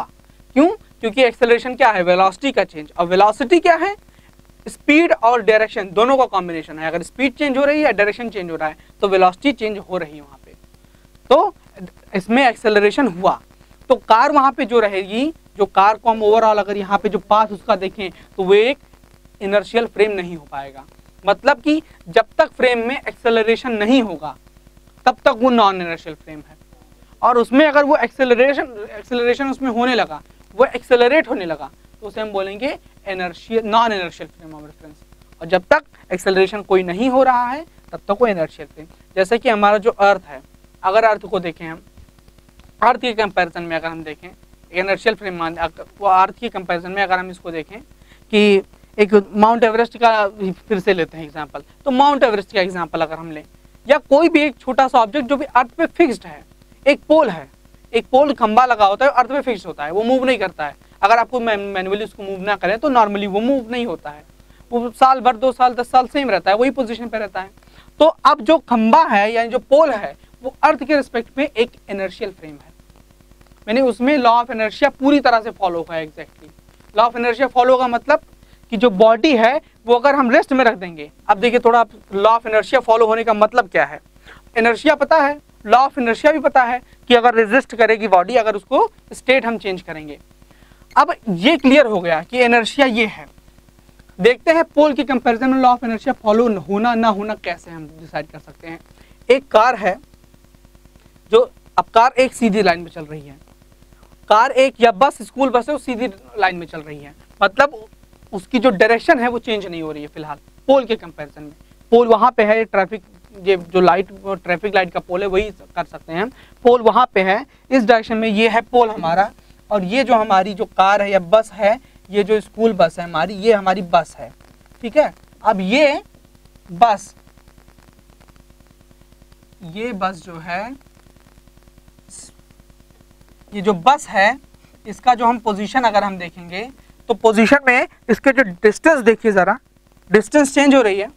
क्यों? क्योंकि एक्सेलरेशन क्या है? वेलोसिटी का चेंज और वेलोसिटी क्या है? स्पीड और डायरेक्शन दोनों का कॉम्बिनेशन है। अगर स्पीड चेंज हो रही है डायरेक्शन चेंज हो रहा है तो वेलोसिटी चेंज हो रही है वहाँ पे। तो इसमें एक्सेलरेशन हुआ। तो कार वहाँ पे जो रहेगी, जो कार को हम ओवरऑल अगर यहाँ पे जो पास उसका देखें तो वो एक इनर्शियल फ्रेम नहीं हो पाएगा। मतलब कि जब तक फ्रेम में एक्सेलरेशन नहीं होगा, तब तक वो नॉन इनर्शियल फ्रेम है। और उसमें अगर वो एक्सेलरेशन एक्सेलरेशन उसमें होने लगा वो एक्सेलरेट होने लगा। तो उसे हम बोलेंगे inertial non inertial frame of reference और जब तक एक्सेलरेशन कोई नहीं हो रहा है, तब तक वो एनर्शियल फ्रेम जैसे कि हमारा जो अर्थ है, अगर अर्थ को देखें हम अर्थ के कंपैरिजन में अगर हम देखें एनर्शियल फ्रेम मान वो अर्थ के कंपैरिजन में अगर हम इसको देखें कि एक माउंट एवरेस्ट का फिर से लेते हैं एग्ज़ाम्पल तो माउंट एवरेस्ट का एग्ज़ाम्पल अगर हम लें, या कोई भी एक छोटा सा ऑब्जेक्ट जो भी अर्थ पे फिक्स्ड है, एक पोल है एक पोल खंबा लगा होता है, अर्थ में फिक्स होता है, वो मूव नहीं करता है। अगर आपको मैनुअली उसको मूव ना करें तो नॉर्मली वो मूव नहीं होता है। वो साल भर, दो साल, दस साल सेम रहता है, वही पोजिशन पे रहता है। तो अब जो खंबा है, यानी जो पोल है, वो अर्थ के रिस्पेक्ट में एक एनर्शियल फ्रेम है। मैंने उसमें लॉ ऑफ़ एनर्शिया पूरी तरह से फॉलो हुआ है exactly law of inertia follow का मतलब कि जो बॉडी है, वो अगर हम रेस्ट में रख देंगे, अब देखिए थोड़ा लॉ ऑफ़ एनर्शिया फॉलो होने का मतलब क्या है? एनर्शिया पता है? लॉ ऑफ़ इनर्शिया भी पता है कि अगर रेजिस्ट करेगी बॉडी अगर उसको स्टेट हम चेंज करेंगे। अब ये क्लियर हो गया कि एनर्शिया ये है। देखते हैं पोल के कंपैरिजन में लॉ ऑफ़ एनर्शिया फॉलो होना, ना होना कैसे हम डिसाइड कर सकते हैं। एक कार है, जो अब कार एक सीधी लाइन में चल रही है। कार एक या बस स्कूल बस है, वो सीधी लाइन में चल रही है। मतलब उसकी जो डायरेक्शन है, वो चेंज नहीं हो रही है फ़िलहाल पोल के कंपैरिजन में। पोल वहाँ पे है ट्रैफ़िक ये जो लाइट ट्रैफ़िक लाइट का पोल है, वही कर सकते हैं पोल वहाँ पे है। इस डायरेक्शन में ये है पोल हमारा। और ये जो हमारी जो कार है या बस है, ये जो स्कूल बस है हमारी, ये हमारी बस है। ठीक है? अब ये बस ये बस जो है, ये जो बस है, इसका जो हम पोजीशन अगर हम देखेंगे तो पोजीशन में इसके जो डिस्टेंस देखिए ज़रा। डिस्टेंस चेंज हो रही है।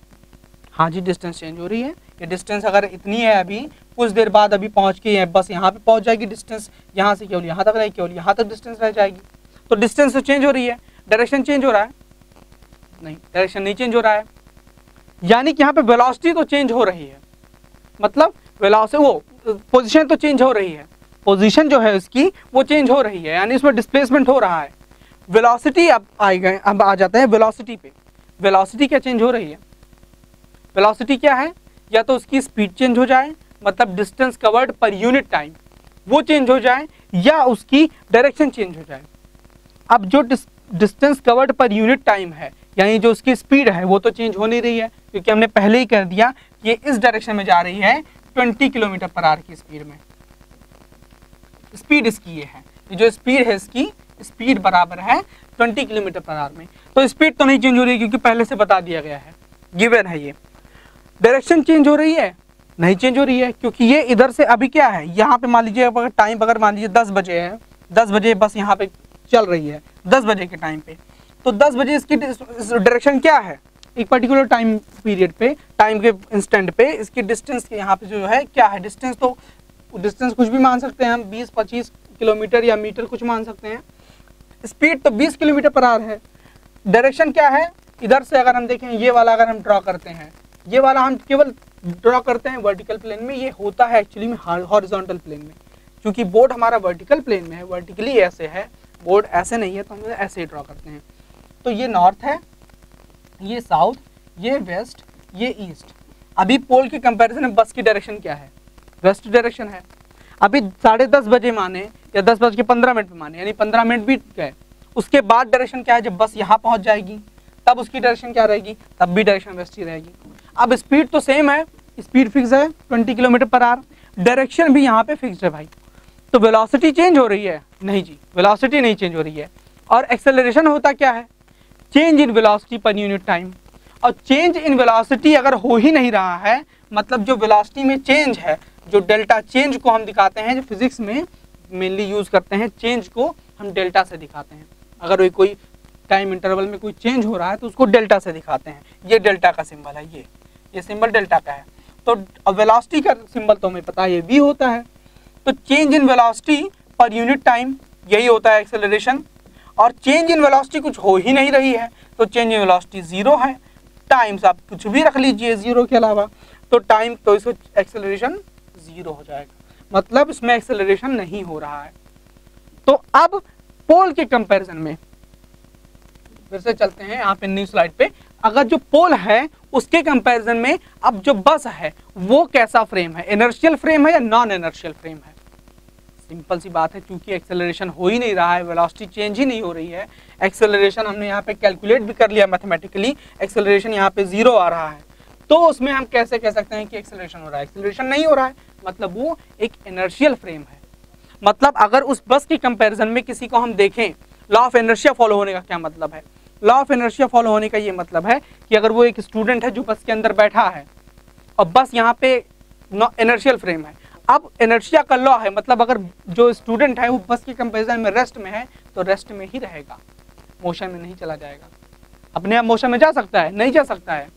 हाँ जी डिस्टेंस चेंज हो रही है। ये डिस्टेंस अगर इतनी है अभी, कुछ देर बाद अभी पहुँच के है, बस यहाँ पे पहुँच जाएगी डिस्टेंस यहाँ से केवल यहाँ तक रहेगी केवल यहाँ तक डिस्टेंस रह जाएगी। तो डिस्टेंस तो चेंज हो रही है। डायरेक्शन चेंज हो रहा है? नहीं डायरेक्शन नहीं चेंज हो रहा है। यानी कि यहाँ पे वेलोसिटी तो चेंज हो रही है। मतलब वेलोसिटी वो पोजीशन तो चेंज हो रही है। पोजीशन जो है उसकी, वो चेंज हो रही है। यानी इसमें डिस्प्लेसमेंट हो रहा है। वेलोसिटी अब आए गए, अब आ जाते हैं वेलोसिटी पे। वेलोसिटी क्या चेंज हो रही है? वेलोसिटी क्या है? या तो उसकी स्पीड चेंज हो जाए मतलब distance covered per unit time वो चेंज हो जाए, या उसकी डायरेक्शन चेंज हो जाए। अब जो distance covered per unit time है, यानी जो उसकी स्पीड है, वो तो चेंज हो नहीं रही है, क्योंकि हमने पहले ही कर दिया कि ये इस डायरेक्शन में जा रही है 20 किलोमीटर पर आर की स्पीड में। स्पीड इसकी ये है ये जो स्पीड है इसकी स्पीड बराबर है 20 किलोमीटर पर आर में। तो स्पीड तो नहीं चेंज हो रही, क्योंकि पहले से बता दिया गया है। गिवन है ये। डायरेक्शन चेंज हो रही है? नहीं चेंज हो रही है, क्योंकि ये इधर से अभी क्या है? यहाँ पे मान लीजिए, अगर टाइम अगर मान लीजिए दस बजे है, दस बजे बस यहाँ पे चल रही है, दस बजे के टाइम पे। तो दस बजे इसकी डायरेक्शन क्या है? एक पर्टिकुलर टाइम पीरियड पे टाइम के इंस्टेंट पे, इसकी डिस्टेंस यहाँ पे जो है, क्या है डिस्टेंस तो डिस्टेंस कुछ भी मान सकते हैं हम 20-25 किलोमीटर या मीटर कुछ मान सकते हैं। स्पीड तो 20 किलोमीटर पर आर है। डायरेक्शन क्या है? इधर से अगर हम देखें, ये वाला अगर हम ड्रॉ करते हैं ये वाला हम केवल ड्रॉ करते हैं वर्टिकल प्लेन में, ये होता है एक्चुअली में हॉरिजॉन्टल प्लेन में। क्योंकि बोर्ड हमारा वर्टिकल प्लेन में है वर्टिकली ऐसे है बोर्ड ऐसे नहीं है तो हम ऐसे ही ड्रॉ करते हैं। तो ये नॉर्थ है, ये साउथ ये वेस्ट ये ईस्ट अभी पोल के कंपैरिजन में बस की डायरेक्शन क्या है? वेस्ट डायरेक्शन है। अभी साढ़े दस बजे माने, या दस बज के पंद्रह मिनट में माने, यानी पंद्रह मिनट बीत गए। उसके बाद डायरेक्शन क्या है, जब बस यहाँ पहुँच जाएगी। तब उसकी डायरेक्शन क्या रहेगी? तब भी डायरेक्शन वेस्ट ही रहेगी। अब स्पीड तो सेम है स्पीड फिक्स है twenty kilometre per hour direction भी यहाँ पे फिक्स है भाई। तो वेलोसिटी चेंज हो रही है? नहीं जी वेलोसिटी नहीं चेंज हो रही है। और एक्सेलरेशन होता क्या है? Change in velocity per unit time और चेंज इन वेलोसिटी अगर हो ही नहीं रहा है मतलब जो वेलोसिटी में चेंज है, जो डेल्टा चेंज को हम दिखाते हैं, जो फिजिक्स में मेनली यूज़ करते हैं चेंज को हम डेल्टा से दिखाते हैं। अगर कोई टाइम इंटरवल में कोई चेंज हो रहा है तो उसको डेल्टा से दिखाते हैं। ये डेल्टा का सिंबल है, ये। ये सिंबल डेल्टा का है। तो वेलोसिटी का सिंबल तो हमें पता है, ये वी होता है। तो change in velocity per unit time यही होता है एक्सेलरेशन और चेंज इन वेलोसिटी कुछ हो ही नहीं रही है तो चेंज इन वेलोसिटी ज़ीरो है। टाइम्स आप कुछ भी रख लीजिए ज़ीरो के अलावा तो टाइम तो इसको एक्सेलरेशन ज़ीरो हो जाएगा। मतलब इसमें एक्सेलरेशन नहीं हो रहा है। तो अब पोल के कंपैरिजन में फिर से चलते हैं यहाँ पे न्यू स्लाइड पे। अगर जो पोल है, उसके कंपैरिजन में अब जो बस है, वो कैसा फ्रेम है? इनर्शियल फ्रेम है या नॉन इनर्शियल फ्रेम है? सिंपल सी बात है, क्योंकि एक्सेलरेशन हो ही नहीं रहा है वेलोसिटी चेंज ही नहीं हो रही है। एक्सेलरेशन हमने यहाँ पे कैलकुलेट भी कर लिया मैथमेटिकली एक्सेलरेशन यहाँ पे ज़ीरो आ रहा है। तो उसमें हम कैसे कह सकते हैं कि एक्सेलरेशन हो रहा है? एक्सेलरेशन नहीं हो रहा है मतलब वो एक इनर्शियल फ्रेम है। मतलब अगर उस बस की कंपैरिजन में किसी को हम देखें लॉ ऑफ़ एनर्शिया फॉलो होने का क्या मतलब है? लॉ ऑफ़ एनर्शिया फॉलो होने का ये मतलब है कि अगर वो एक स्टूडेंट है जो बस के अंदर बैठा है और बस यहाँ पे एनर्शियल फ्रेम है। अब एनर्शिया का लॉ है मतलब अगर जो स्टूडेंट है, वो बस के कंपेरिजन में रेस्ट में है तो रेस्ट में ही रहेगा। मोशन में नहीं चला जाएगा। अपने आप मोशन में जा सकता है, नहीं जा सकता है।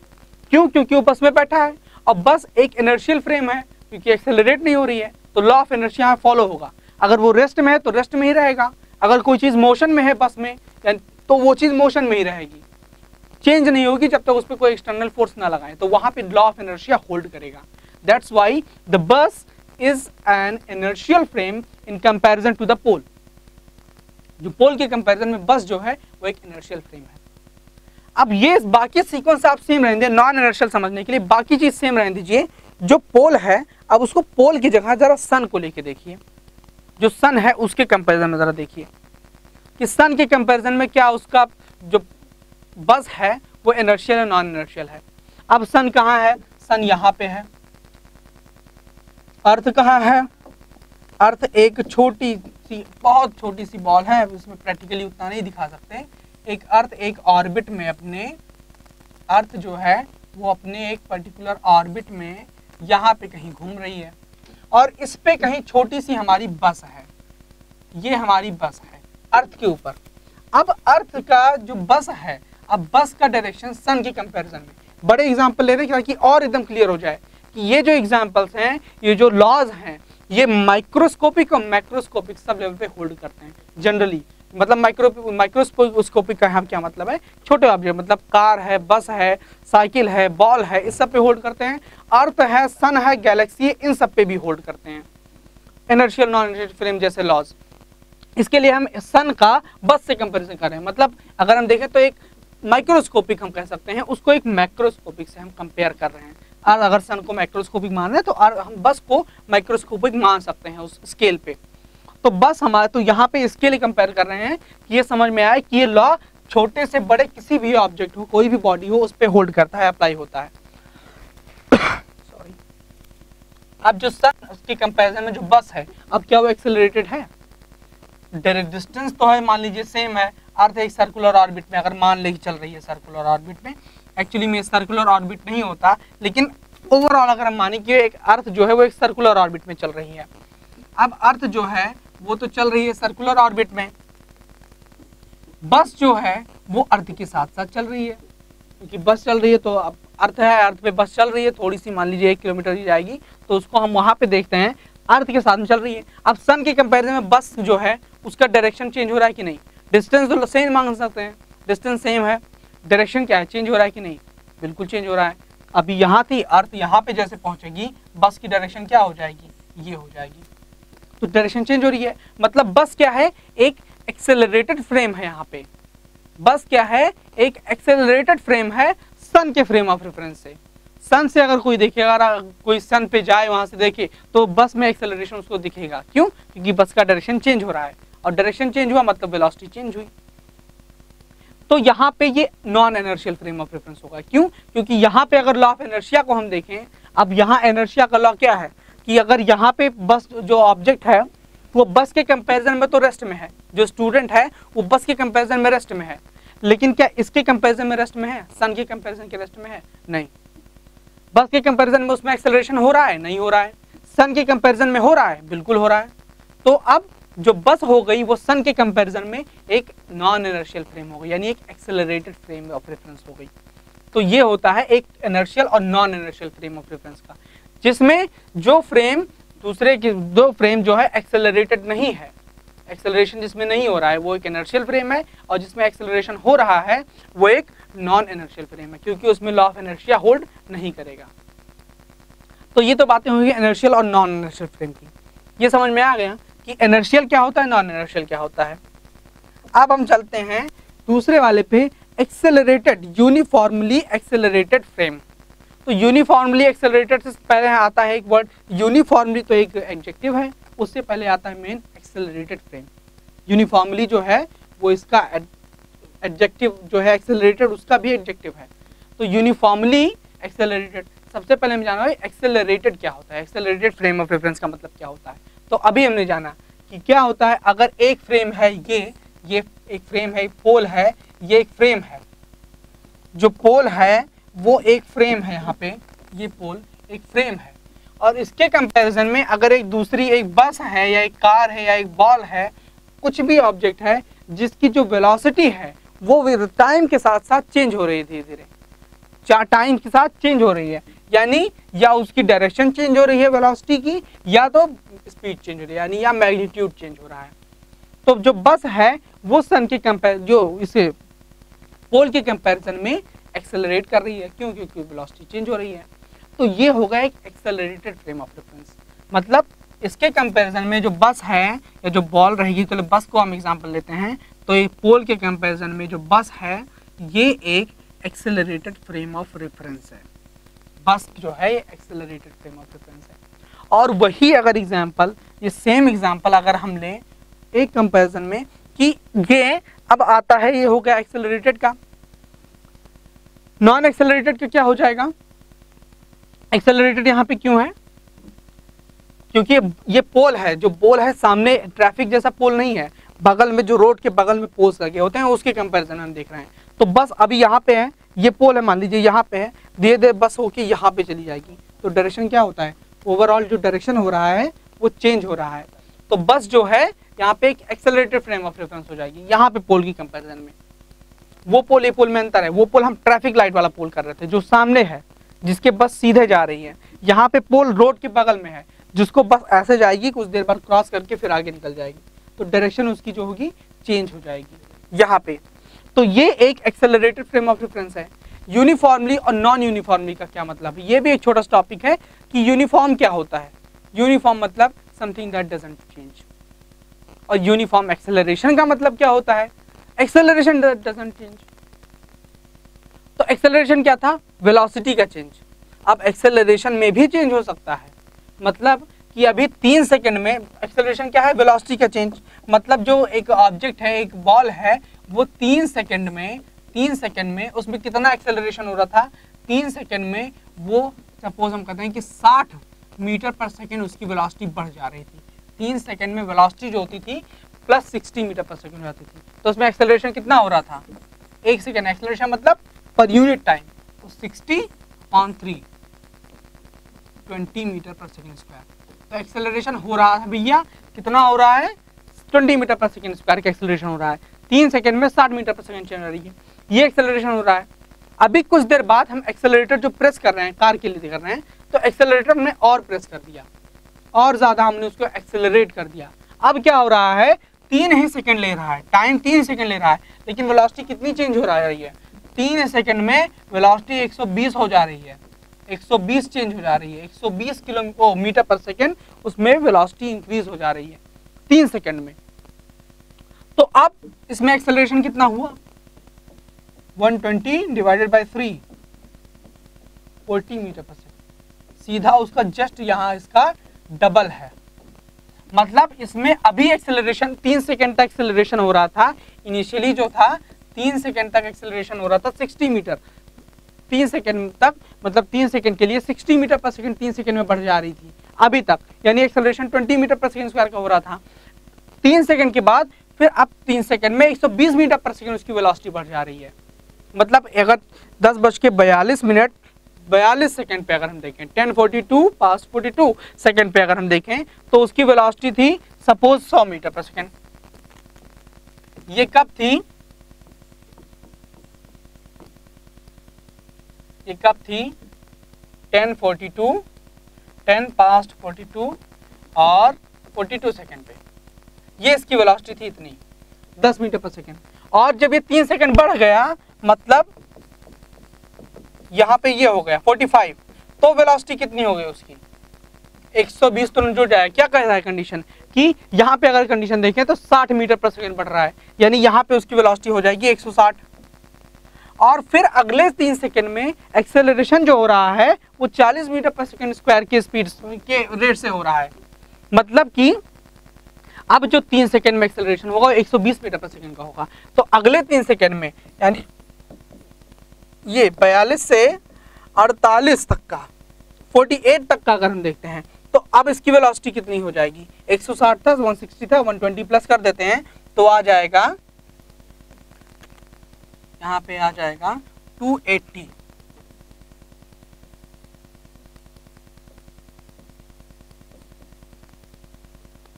क्यों? क्योंकि वो बस में बैठा है। और बस एक एनर्शियल फ्रेम है, क्योंकि एक्सेलरेट नहीं हो रही है तो लॉ ऑफ़ एनर्जी यहाँ फॉलो होगा। अगर वो रेस्ट में है तो रेस्ट में ही रहेगा। अगर कोई चीज़ मोशन में है बस में तो वो चीज़ मोशन में ही रहेगी। चेंज नहीं होगी जब तक उस पर कोई एक्सटर्नल फोर्स ना लगाए। तो वहाँ पे लॉ ऑफ़ एनर्शिया होल्ड करेगा। That's why the bus is an inertial frame in comparison to the pole जो पोल के कंपैरिजन में बस जो है, वो एक एनर्शियल फ्रेम है। अब ये बाकी सीक्वेंस आप सेम रहने नॉन एनर्शियल समझने के लिए बाकी चीज़ सेम रहने दीजिए। जो पोल है, अब उसको पोल की जगह जरा सन को लेके देखिए। जो सन है, उसके कंपैरिजन में जरा देखिए। कि सन के कंपैरिजन में क्या उसका जो बस है, वो एनर्शियल है नॉन एनर्शियल है? अब सन कहाँ है? सन यहाँ पे है। अर्थ कहाँ है? अर्थ एक छोटी सी, बहुत छोटी सी बॉल है, उसमें प्रैक्टिकली उतना नहीं दिखा सकते। एक अर्थ एक ऑर्बिट में अपने अर्थ जो है, वो अपने एक पर्टिकुलर ऑर्बिट में यहाँ पे कहीं घूम रही है। और इस पे कहीं छोटी सी हमारी बस है। ये हमारी बस है। अर्थ के ऊपर। अब अर्थ का जो बस है, अब बस का डायरेक्शन सन के कंपैरिजन में। बड़े एग्ज़ाम्पल ले रहे हैं ताकि और एकदम क्लियर हो जाए कि ये जो एग्जाम्पल्स हैं, ये जो लॉज हैं, ये माइक्रोस्कोपिक और मैक्रोस्कोपिक सब लेवल पे होल्ड करते हैं जनरली मतलब माइक्रो माइक्रोस्कोपिक का क्या मतलब है? छोटे ऑब्जेक्ट मतलब कार है, बस है साइकिल है बॉल है, इस सब पे होल्ड करते हैं। अर्थ है सन है गैलेक्सी इन सब पे भी होल्ड करते हैं। एनर्शियल नॉन एनर्शियल फ्रेम जैसे लॉज इसके लिए हम सन का बस से कंपेरिजन कर रहे हैं। मतलब अगर हम देखें तो एक माइक्रोस्कोपिक हम कह सकते हैं, उसको एक मैक्रोस्कोपिक से हम कंपेयर कर रहे हैं। और अगर सन को माइक्रोस्कोपिक मान रहे हैं तो और हम बस को माइक्रोस्कोपिक मान सकते हैं उस स्केल पे। तो बस हमारे तो यहाँ पे इसके लिए कंपेयर कर रहे हैं कि ये समझ में आए कि ये लॉ छोटे से बड़े किसी भी ऑब्जेक्ट हो, कोई भी बॉडी हो, उस पर होल्ड करता है अप्लाई होता है। सॉरी अब जो सन, उसके कंपेरिजन में जो बस है, अब क्या वो एक्सेलरेटेड है? डिस्टेंस तो है, मान लीजिए सेम है। अर्थ एक सर्कुलर ऑर्बिट में, अगर मान ली चल रही है सर्कुलर ऑर्बिट में एक्चुअली में सर्कुलर ऑर्बिट नहीं होता, लेकिन ओवरऑल अगर हम माने कि एक अर्थ जो है, वो एक सर्कुलर ऑर्बिट में चल रही है। अब अर्थ जो है, वो तो चल रही है सर्कुलर ऑर्बिट में। बस जो है, वो अर्थ के साथ साथ चल रही है। क्योंकि बस चल रही है तो अब अर्थ है, अर्थ पे बस चल रही है थोड़ी सी मान लीजिए एक किलोमीटर ही जाएगी तो उसको हम वहाँ पे देखते हैं, अर्थ के साथ में चल रही है। अब सन के कंपेरिजन में बस जो है उसका डायरेक्शन चेंज हो रहा है कि नहीं? डिस्टेंस तो सेम मांग सकते हैं। डिस्टेंस सेम है। डायरेक्शन क्या है? चेंज हो रहा है कि नहीं? बिल्कुल चेंज हो रहा है। अभी यहाँ थी, अर्थ यहाँ पे जैसे पहुंचेगी, बस की डायरेक्शन क्या हो जाएगी? ये हो जाएगी। तो डायरेक्शन चेंज हो रही है। मतलब बस क्या है? एक एक्सेलरेटेड फ्रेम है यहाँ पे। बस क्या है? एक एक्सेलरेटेड फ्रेम है सन के फ्रेम ऑफ़ रेफरेंस से। सन से अगर कोई देखे अगर कोई सन पे जाए, वहाँ से देखे तो बस में एक्सेलरेशन उसको दिखेगा। क्यों? क्योंकि बस का डायरेक्शन चेंज हो रहा है। और डायरेक्शन चेंज हुआ मतलब वेलोसिटी चेंज हुई। तो यहाँ पे ये non inertial frame of reference होगा। क्यों? क्योंकि यहाँ पे अगर लॉ ऑफ़ एनर्शिया को हम देखें, अब यहाँ एनर्शिया का लॉ क्या है? कि अगर यहाँ पे बस जो ऑब्जेक्ट है, वो बस के कंपैरिजन में तो रेस्ट में है। जो स्टूडेंट है, वो बस के कंपैरिजन में रेस्ट में है। लेकिन क्या इसके कंपैरिजन में रेस्ट में है? सन के कंपैरिजन के रेस्ट में है? नहीं। बस के कंपैरिजन में उसमें एक्सेलरेशन हो रहा है? नहीं हो रहा है। सन के कंपैरिजन में हो रहा है? बिल्कुल हो रहा है। तो अब जो बस हो गई वो सन के कंपैरिजन में एक नॉन एनर्शियल फ्रेम हो गई, यानी एक एक्सेलरेटेड फ्रेम ऑफ़ रेफरेंस हो गई। तो ये होता है एक एनर्शियल और non inertial frame of reference का, जिसमें जो फ्रेम दूसरे की, दो फ्रेम जो है एक्सेलरेटेड नहीं है। एक्सेलरेशन जिसमें नहीं हो रहा है, वो एक एनर्शियल फ्रेम है और जिसमें एक्सेलरेशन हो रहा है, वो एक नॉन एनर्शियल फ्रेम है, क्योंकि उसमें लॉ ऑफ़ एनर्शिया होल्ड नहीं करेगा। तो ये तो बातें होंगी एनर्शियल और नॉन एनर्शियल फ्रेम की। ये समझ में आ गया? कि एनर्शियल क्या होता है नॉन एनर्शियल क्या होता है? अब हम चलते हैं दूसरे वाले पे एक्सेलरेटेड यूनिफॉर्मली एक्सेलरेटेड फ्रेम तो यूनिफॉर्मली एक्सेलरेटेड से पहले आता है एक वर्ड यूनिफॉर्मली तो एक एडजेक्टिव है, उससे पहले आता है मेन एक्सेलरेटेड फ्रेम यूनिफॉर्मली जो है, वो इसका एडजेक्टिव जो है एक्सेलरेटेड उसका भी एडजेक्टिव है. तो यूनिफॉर्मली एक्सेलरेटेड सबसे पहले हम जाना एक्सेलरेटेड क्या होता है? एक्सेलरेटेड फ्रेम ऑफ़ रेफरेंस का मतलब क्या होता है? तो अभी हमने जाना कि क्या होता है, अगर एक फ्रेम है ये ये एक फ्रेम है, पोल है, ये एक फ्रेम है। जो पोल है, वो एक फ्रेम है यहाँ पे, ये पोल एक फ्रेम है। और इसके कंपैरिजन में अगर एक दूसरी, एक बस है या एक कार है या एक बॉल है, कुछ भी ऑब्जेक्ट है, जिसकी जो वेलोसिटी है, वो टाइम के साथ साथ चेंज हो रही है धीरे धीरे टाइम के साथ चेंज हो रही है। यानी या उसकी डायरेक्शन चेंज हो रही है वेलोसिटी की, या तो स्पीड चेंज हो रही है, यानी या मैग्नीट्यूड चेंज हो रहा है। तो जो बस है, वो सन के कंपेयर जो इसे पोल के कंपैरिजन में एक्सेलरेट कर रही है। क्यों? क्योंकि वेलोसिटी चेंज हो रही है। तो ये होगा एक एक्सेलरेटेड फ्रेम ऑफ़ रेफरेंस मतलब इसके कंपैरिजन में जो बस है, या जो बॉल रहेगी तो बस को हम एग्जांपल लेते हैं। तो ये पोल के कंपैरिजन में जो बस है, ये एक एक्सेलरेटेड फ्रेम ऑफ़ रेफरेंस है। बस जो है ये एक्सेलरेटेड फ्रेम ऑफ़ रेफरेंस है। और वही अगर एग्ज़ाम्पल ये सेम एग्ज़ाम्पल अगर हम लें, एक कंपैरिजन में कि ये अब आता है, ये हो गया एक्सेलरेटेड का। नॉन एक्सेलरेटेड का क्या हो जाएगा? एक्सेलरेटेड यहाँ पे क्यों है? क्योंकि ये पोल है, जो पोल है, सामने ट्रैफ़िक जैसा पोल नहीं है। बगल में जो रोड के बगल में पोल्स लगे होते हैं, उसके कंपैरिजन हम देख रहे हैं। तो बस अभी यहाँ पे है ये पोल है, मान लीजिए यहाँ पे है धीरे धीरे बस होके यहाँ पे चली जाएगी। तो डायरेक्शन क्या होता है? ओवरऑल जो डायरेक्शन हो रहा है, वो चेंज हो रहा है। तो बस जो है, यहाँ पे एक एक्सेलरेटेड फ्रेम ऑफ़ रेफरेंस हो जाएगी, यहाँ पे पोल की कंपेरिजन में। वो पोल, ये पोल में अंतर है। वो पोल हम ट्रैफ़िक लाइट वाला पोल कर रहे थे, जो सामने है, जिसके बस सीधे जा रही है। यहाँ पे पोल रोड के बगल में है, जिसको बस ऐसे जाएगी, कुछ देर बाद क्रॉस करके फिर आगे निकल जाएगी। तो डायरेक्शन उसकी जो होगी चेंज हो जाएगी। यहाँ पे तो ये एक एक्सेलरेटेड फ्रेम ऑफ़ रेफरेंस है। यूनिफॉर्मली और नॉन यूनिफॉर्मली का क्या मतलब? ये भी एक छोटा सा टॉपिक है कि यूनिफॉर्म क्या होता है। यूनिफॉर्म मतलब समथिंग दैट डजेंट चेंज और यूनिफॉर्म एक्सेलरेशन का मतलब क्या होता है? एक्सेलरेशन डजेंट चेंज तो एक्सेलरेशन क्या था? वेलोसिटी का चेंज अब एक्सेलरेशन में भी चेंज हो सकता है। मतलब कि अभी तीन सेकंड में एक्सेलरेशन क्या है? वेलोसिटी का चेंज मतलब जो एक ऑब्जेक्ट है, एक बॉल है वो तीन सेकंड में, तीन सेकंड में उसमें कितना एक्सेलरेशन हो रहा था? तीन सेकंड में वो सपोज़ हम कहते हैं कि 60 मीटर पर सेकंड उसकी वेलोसिटी बढ़ जा रही थी। तीन सेकंड में वेलोसिटी जो होती थी प्लस 60 मीटर पर सेकंड हो जाती थी। तो उसमें एक्सेलरेशन कितना हो रहा था? एक सेकेंड एक्सेलरेशन मतलब पर यूनिट टाइम तो 60 on three twenty metre per second square तो एक्सेलरेशन हो रहा है भैया, कितना हो रहा है? Twenty metre per second square का एक्सेलरेशन हो रहा है। तीन सेकेंड में साठ मीटर पर सेकेंड चल रही है। ये एक्सेलरेशन हो रहा है। अभी कुछ देर बाद हम एक्सेलरेटर जो प्रेस कर रहे हैं कार के लिए कर रहे हैं तो एक्सेलरेटर ने और प्रेस कर दिया। और ज़्यादा हमने उसको एक्सेलरेट कर दिया। अब क्या हो रहा है? तीन ही सेकंड ले रहा है। टाइम तीन सेकंड ले रहा है। लेकिन वेलोसिटी कितनी चेंज हो रहा है तीन सेकंड में वेलोसिटी 120 हो जा रही है। 120 चेंज हो जा रही है। 120 किलोमीटर पर सेकंड उसमें वेलोसिटी इंक्रीज हो जा रही है। तीन सेकंड में। तो अब इसमें एक्सेलरेशन कितना हुआ? 120 divided by 3 40 metre per second सीधा उसका जस्ट यहाँ इसका डबल है। मतलब इसमें अभी एक्सेलरेशन तीन सेकंड तक एक्सेलरेशन हो रहा था। इनिशियली जो था, तीन सेकंड तक एक्सेलरेशन हो रहा था 60 मीटर तीन सेकंड तक मतलब तीन सेकंड के लिए 60 मीटर पर सेकेंड तीन सेकंड में बढ़ जा रही थी। अभी तक, यानी acceleration 20 metre per second square का हो रहा था। तीन सेकंड के बाद फिर अब तीन सेकंड में 120 मीटर पर सेकंड उसकी वेलोसिटी बढ़ जा रही है। मतलब अगर दस बज के बयालीस मिनट, बयालीस सेकंड पे अगर हम देखें, ten forty two, past forty two second पे अगर हम देखें तो उसकी वेलोसिटी थी, सपोज़ सौ मीटर पर सेकेंड। ये कब थी? ये कब थी? Ten forty two, ten past forty two और फोर्टी टू सेकेंड पे। ये इसकी वेलोसिटी थी इतनी। दस मीटर पर सेकेंड। और जब ये तीन सेकेंड बढ़ गया मतलब यहाँ पे ये हो गया 45 तो वेलोसिटी कितनी हो गई उसकी? 120 तो जो जाए। क्या कह रहा है कंडीशन कि यहाँ पे अगर कंडीशन देखें तो 60 मीटर पर सेकेंड बढ़ रहा है। यानी यहाँ पे उसकी वेलोसिटी हो जाएगी 160 और फिर अगले तीन सेकेंड में एक्सेलरेशन जो हो रहा है, वो 40 मीटर पर सेकेंड स्क्वायर की स्पीड के रेट से हो रहा है। मतलब कि अब जो तीन सेकेंड में एक्सेलरेशन होगा 120 मीटर पर सेकेंड का होगा। तो अगले तीन सेकेंड में, यानी ये 42 से 48 तक का 48 तक का अगर हम देखते हैं तो अब इसकी वेलोसिटी कितनी हो जाएगी? 160 था 160 था 120 प्लस कर देते हैं तो आ जाएगा, यहाँ पे आ जाएगा 280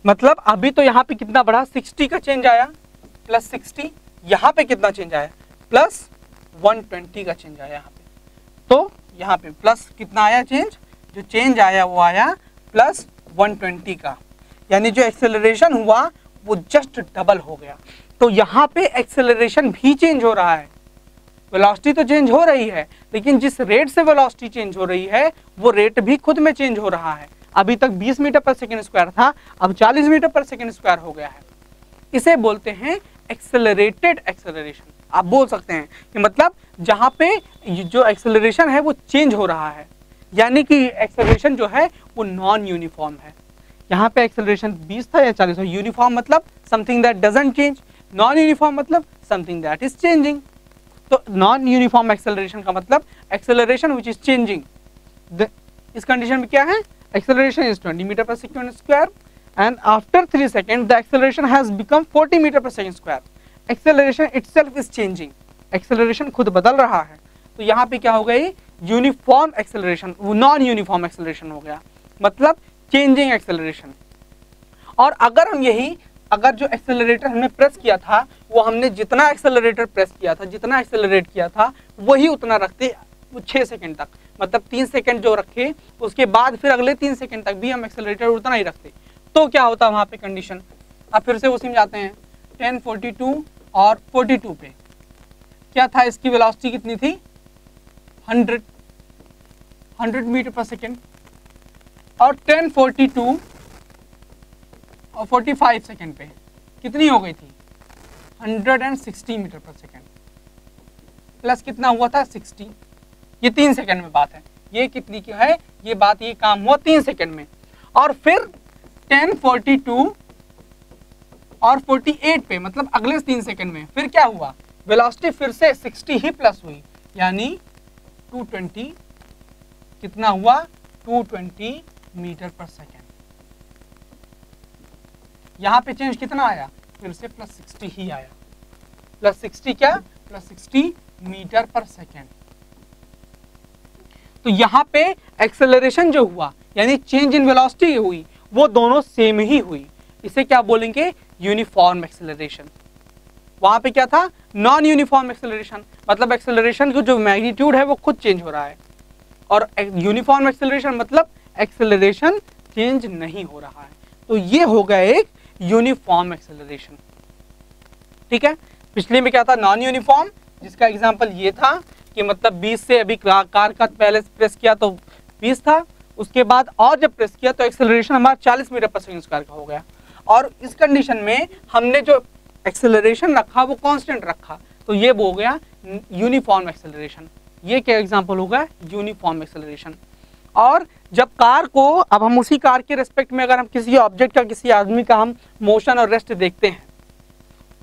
मतलब अभी तो यहाँ पे कितना बढ़ा? 60 का चेंज आया। प्लस 60 यहाँ पे कितना चेंज आया? प्लस 120 का चेंज आया यहाँ पे। तो यहाँ पे प्लस कितना आया चेंज जो चेंज आया वो आया प्लस 120 का। यानी जो एक्सेलरेशन हुआ, वो जस्ट डबल हो गया। तो यहाँ पे एक्सेलरेशन भी चेंज हो रहा है। वेलोसिटी तो चेंज हो रही है, लेकिन जिस रेट से वेलोसिटी चेंज हो रही है, वो रेट भी खुद में चेंज हो रहा है। अभी तक 20 मीटर पर सेकेंड स्क्वायर था, अब 40 मीटर पर सेकेंड स्क्वायर हो गया है। इसे बोलते हैं एक्सेलरेटेड एक्सेलरेशन आप बोल सकते हैं कि मतलब जहाँ पे जो एक्सेलरेशन है, वो चेंज हो रहा है। यानी कि एक्सेलरेशन जो है, वो नॉन यूनिफॉर्म है। यहाँ पे एक्सेलरेशन 20 था या 40 था? यूनिफॉर्म मतलब something that doesn't change non uniform मतलब समथिंग दैट इज़ चेंजिंग तो नॉन यूनिफॉर्म एक्सेलरेशन का मतलब एक्सेलरेशन विच इज़ चेंजिंग इस कंडीशन में क्या है? Acceleration is 20 metre per second square and after 3 second the acceleration has become 40 metre per second square acceleration itself is changing acceleration खुद बदल रहा है। तो यहाँ पे क्या हो गई? Uniform acceleration non uniform acceleration हो गया। मतलब चेंजिंग एक्सेलरेशन और अगर हम यही, अगर जो एक्सेलरेटर हमने प्रेस किया था, वो हमने जितना एक्सेलरेटर प्रेस किया था, जितना एक्सेलरेट किया था, वही उतना रखते छः सेकेंड तक मतलब तीन सेकेंड जो रखे, उसके बाद फिर अगले तीन सेकेंड तक भी हम एक्सेलरेटर उतना ही रखते। तो क्या होता वहाँ पे कंडीशन अब फिर से उसी में जाते हैं। टेन फोर्टी टू और फोर्टी टू पे। क्या था इसकी वेलोसिटी कितनी थी? Hundred hundred metre per second. और टेन फोर्टी टू और 45 सेकेंड पे। कितनी हो गई थी? 160 मीटर पर सेकेंड। प्लस कितना हुआ था? 60 ये तीन सेकेंड में बात है। ये कितनी की है? ये बात ये काम हुआ तीन सेकेंड में। और फिर 1042 और 48 पे मतलब अगले तीन सेकंड में, फिर क्या हुआ? वेलोसिटी फिर से 60 ही प्लस हुई, यानी 220 कितना हुआ? 220 मीटर पर सेकेंड। यहाँ पे चेंज कितना आया? फिर से प्लस सिक्सटी ही आया। प्लस सिक्सटी क्या? Plus sixty metre per second. तो यहाँ पे एक्सेलरेशन जो हुआ, यानी चेंज इन वेलोसिटी हुई, वो दोनों सेम ही हुई। इसे क्या बोलेंगे? यूनिफॉर्म एक्सेलरेशन वहाँ पे क्या था? नॉन यूनिफॉर्म एक्सेलरेशन मतलब एक्सेलरेशन का जो मैग्नीट्यूड है, वो खुद चेंज हो रहा है। और यूनिफॉर्म एक्सेलरेशन मतलब एक्सेलरेशन चेंज नहीं हो रहा है। तो ये हो गया एक यूनिफॉर्म एक्सेलरेशन ठीक है? पिछले में क्या था? नॉन यूनिफॉर्म जिसका एग्जांपल ये था कि मतलब 20 से अभी कार का पहले प्रेस किया तो 20 था, उसके बाद और जब प्रेस किया तो एक्सेलरेशन हमारा 40 मीटर पर सेकेंड स्क्वायर का हो गया। और इस कंडीशन में हमने जो एक्सेलरेशन रखा, वो कांस्टेंट रखा तो ये वो हो गया यूनिफॉर्म एक्सेलरेशन ये क्या एग्जांपल होगा यूनिफॉर्म एक्सेलरेशन और जब कार को, अब हम उसी कार के रेस्पेक्ट में अगर हम किसी ऑब्जेक्ट का, किसी आदमी का हम मोशन और रेस्ट देखते हैं,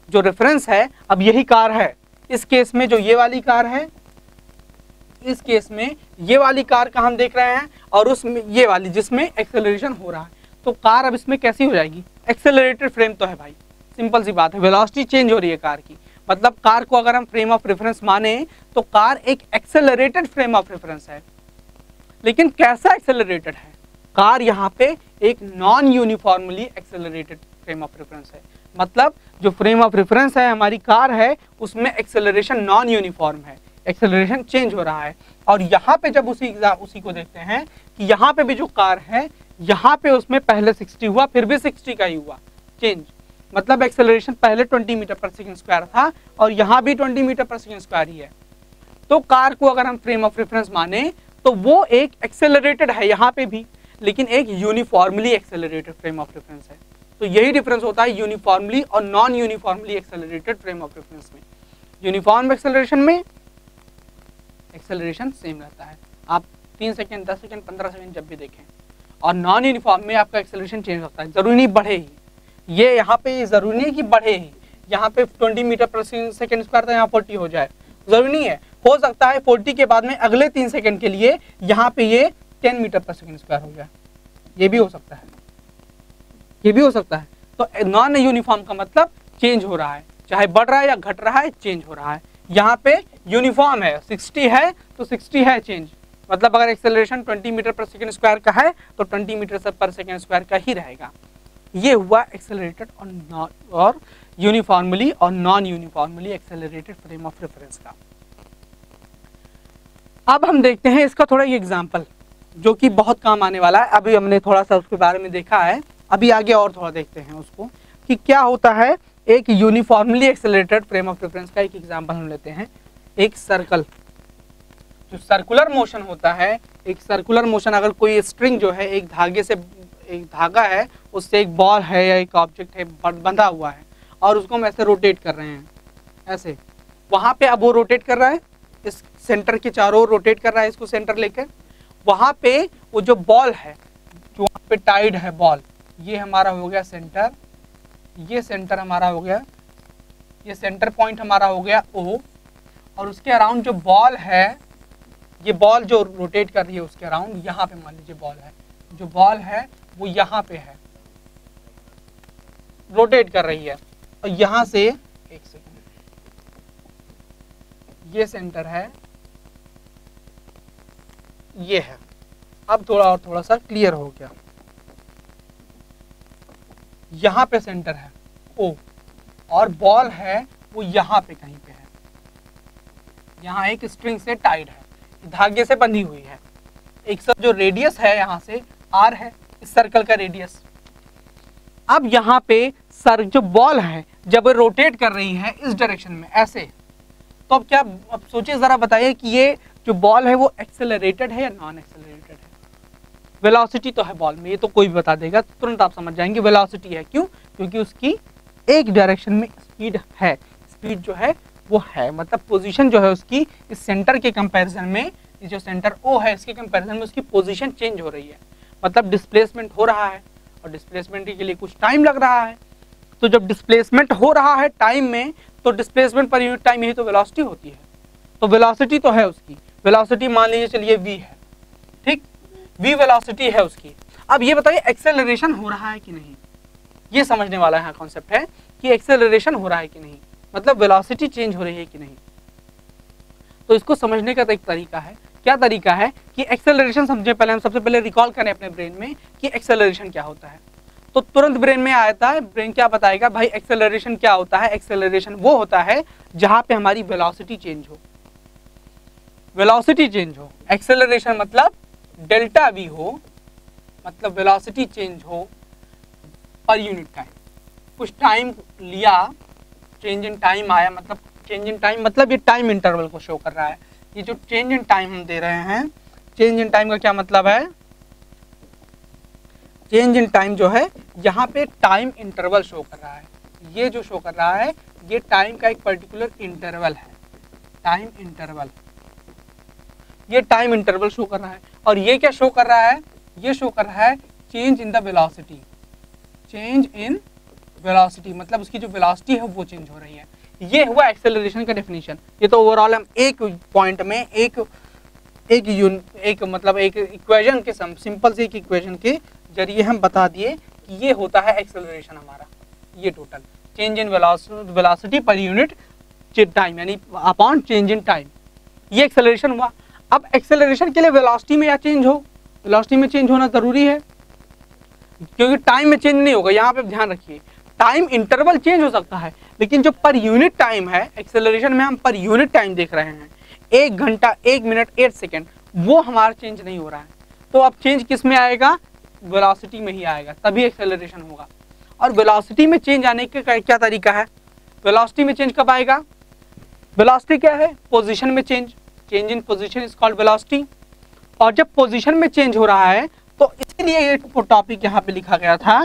जो रेफरेंस है, अब यही कार है। इस केस में जो ये वाली कार है इस केस में ये वाली कार का हम देख रहे हैं और उसमें ये वाली जिसमें एक्सेलरेशन हो रहा है। तो कार अब इसमें कैसी हो जाएगी? एक्सेलरेटेड फ्रेम तो है भाई। सिंपल सी बात है। वेलोसिटी चेंज हो रही है कार की। मतलब कार को अगर हम फ्रेम ऑफ़ रेफरेंस माने तो कार एक एक्सेलरेटेड फ्रेम ऑफ़ रेफरेंस है। लेकिन कैसा एक्सेलरेटेड है? कार यहाँ पे एक non uniformly accelerated frame of reference है। मतलब जो फ्रेम ऑफ़ रेफरेंस है हमारी कार है, उसमें एक्सेलरेशन नॉन यूनिफॉर्म है। एक्सेलरेशन चेंज हो रहा है। और यहाँ पे जब उसी उसी को देखते हैं कि यहाँ पे भी जो कार है, यहाँ पे उसमें पहले 60 हुआ, फिर भी 60 का ही हुआ। चेंज मतलब एक्सेलरेशन पहले 20 मीटर पर सेकेंड स्क्वायर था और यहाँ भी 20 मीटर पर सेकेंड स्क्वायर ही है। तो कार को अगर हम फ्रेम ऑफ़ रेफरेंस माने तो वो एक एक्सेलरेटेड है यहाँ पे भी, लेकिन एक uniformly accelerated frame of reference है। तो यही डिफरेंस होता है यूनिफॉर्मली और non uniformly accelerated frame of reference में। यूनिफॉर्म एक्सेलरेशन में एक्सेलरेशन सेम रहता है। आप तीन सेकेंड दस सेकेंड पंद्रह सेकेंड जब भी देखें, और नॉन यूनिफॉर्म में आपका एक्सेलरेशन चेंज होता है। ज़रूरी नहीं बढ़े ही। ये यहाँ पे ज़रूरी नहीं कि बढ़े ही। यहाँ पे twenty metre per second square था, यहाँ फोर्टी हो जाए। ज़रूरी नहीं है। हो सकता है 40 के बाद में अगले तीन सेकेंड के लिए यहाँ पे ये 10 मीटर पर सेकेंड स्क्वायर हो जाए ये भी हो सकता है। ये भी हो सकता है। तो नॉन यूनिफॉर्म का मतलब चेंज हो रहा है। चाहे बढ़ रहा है या घट रहा है चेंज हो रहा है। यहाँ पे यूनिफॉर्म है। 60 है तो 60 है चेंज मतलब अगर acceleration 20 metre per second square का है तो 20 मीटर पर सेकेंड स्क्वायर का ही रहेगा। ये हुआ एक्सेलरेटेड और नॉन और यूनिफॉर्मली और non uniformly accelerated frame of reference का। अब हम देखते हैं इसका थोड़ा ये एग्ज़ाम्पल जो कि बहुत काम आने वाला है। अभी हमने थोड़ा सा उसके बारे में देखा है। अभी आगे और थोड़ा देखते हैं उसको कि क्या होता है। एक uniformly accelerated frame of reference का एक एग्ज़ाम्पल हम लेते हैं। एक सर्कल जो सर्कुलर मोशन होता है, एक सर्कुलर मोशन अगर कोई स्ट्रिंग जो है, एक धागे से, एक धागा है, उससे एक बॉल है या एक ऑब्जेक्ट है बंधा हुआ है, और उसको हम ऐसे रोटेट कर रहे हैं, ऐसे। वहाँ पे अब वो रोटेट कर रहा है, इस सेंटर के चारों ओर रोटेट कर रहा है, इसको सेंटर लेकर वहाँ पे वो जो बॉल है, जो वहाँ पे टाइड है बॉल ये हमारा हो गया सेंटर ये सेंटर हमारा हो गया, ये सेंटर पॉइंट हमारा हो गया ओ और उसके अराउंड जो बॉल है, ये बॉल जो रोटेट कर रही है उसके अराउंड यहाँ पे मान लीजिए बॉल है। जो बॉल है, वो यहाँ पे है। रोटेट कर रही है। और यहाँ से, एक सेकेंड ये सेंटर है। ये है। अब थोड़ा और थोड़ा सा क्लियर हो गया। यहाँ पे सेंटर है। ओ, और बॉल है, वो यहाँ पे कहीं पे यहाँ एक स्ट्रिंग से टाइड है, धागे से बंधी हुई है। एक सब जो रेडियस है यहाँ से आर है, इस सर्कल का रेडियस अब यहाँ पे सर जो बॉल है, जब रोटेट कर रही है इस डायरेक्शन में, ऐसे। तो अब क्या, अब सोचिए ज़रा बताइए कि ये जो बॉल है वो एक्सेलरेटेड है या नॉन एक्सेलरेटेड है? वेलोसिटी तो है बॉल में, ये तो कोई भी बता देगा, तुरंत आप समझ जाएँगे वेलोसिटी है क्यों? क्योंकि उसकी एक डायरेक्शन में स्पीड है। स्पीड जो है वो है मतलब पोजीशन जो है उसकी इस सेंटर के कंपैरिजन में जो सेंटर ओ है, इसके कंपैरिजन में उसकी पोजीशन चेंज हो रही है। मतलब डिस्प्लेसमेंट हो रहा है और डिस्प्लेसमेंट के लिए कुछ टाइम लग रहा है। तो जब डिस्प्लेसमेंट हो रहा है टाइम में तो डिस्प्लेसमेंट पर यूनिट टाइम यही तो वेलोसिटी होती है। तो वेलोसिटी तो है उसकी। वेलोसिटी मान लीजिए, चलिए v है। ठीक? V वेलोसिटी है उसकी। अब ये बताइए एक्सेलरेशन हो रहा है कि नहीं? ये समझने वाला यहाँ कॉन्सेप्ट है कि एक्सेलरेशन हो रहा है कि नहीं। मतलब वेलोसिटी चेंज हो रही है कि नहीं? तो इसको समझने का तो एक तरीका है। क्या तरीका है कि एक्सेलरेशन समझे पहले, हम सबसे पहले रिकॉल करें अपने ब्रेन में कि एक्सेलरेशन क्या होता है। तो तुरंत ब्रेन में आता है ब्रेन क्या बताएगा? भाई एक्सेलरेशन क्या होता है? एक्सेलरेशन वो होता है जहाँ पे हमारी वेलोसिटी चेंज हो। वेलोसिटी चेंज हो। एक्सेलरेशन मतलब डेल्टा वी हो मतलब वेलोसिटी चेंज हो पर यूनिट टाइम कुछ टाइम लिया चेंज इन टाइम आया मतलब चेंज इन टाइम मतलब ये टाइम इंटरवल को शो कर रहा है। ये जो चेंज इन टाइम हम दे रहे हैं चेंज इन टाइम का क्या मतलब है? चेंज इन टाइम जो है, यहाँ पे टाइम इंटरवल शो कर रहा है। ये जो शो कर रहा है, ये टाइम का एक पर्टिकुलर इंटरवल है। टाइम इंटरवल ये टाइम इंटरवल शो कर रहा है। और ये क्या शो कर रहा है? ये शो कर रहा है change in the velocity change in velocity मतलब उसकी जो वेलोसिटी है वो चेंज हो रही है। ये हुआ एक्सेलरेशन का डेफिनेशन ये तो ओवरऑल हम एक पॉइंट में एक एक यून एक मतलब एक इक्वेशन के सम सिंपल से एक इक्वेशन के ज़रिए हम बता दिए कि ये होता है एक्सेलरेशन हमारा। ये total change in velocity per unit time यानी अपॉन चेंज इन टाइम ये एक्सेलरेशन हुआ। अब एक्सेलरेशन के लिए वेलोसिटी में या चेंज हो? वेलोसिटी में चेंज होना ज़रूरी है। क्योंकि टाइम में चेंज नहीं होगा। यहाँ पे ध्यान रखिए। टाइम इंटरवल चेंज हो सकता है, लेकिन जो पर यूनिट टाइम है एक्सेलरेशन में हम पर यूनिट टाइम देख रहे हैं, एक घंटा, एक मिनट एट सेकेंड, वो हमारा चेंज नहीं हो रहा है। तो अब चेंज किसमें आएगा? वेलोसिटी में ही आएगा, तभी एक्सेलरेशन होगा। और वेलोसिटी में चेंज आने का क्या तरीका है? वेलोसिटी में चेंज कब आएगा? वेलोसिटी क्या है? पोजीशन में change change in position is called velocity और जब पोजीशन में चेंज हो रहा है तो इसीलिए ये टॉपिक यहाँ पे लिखा गया था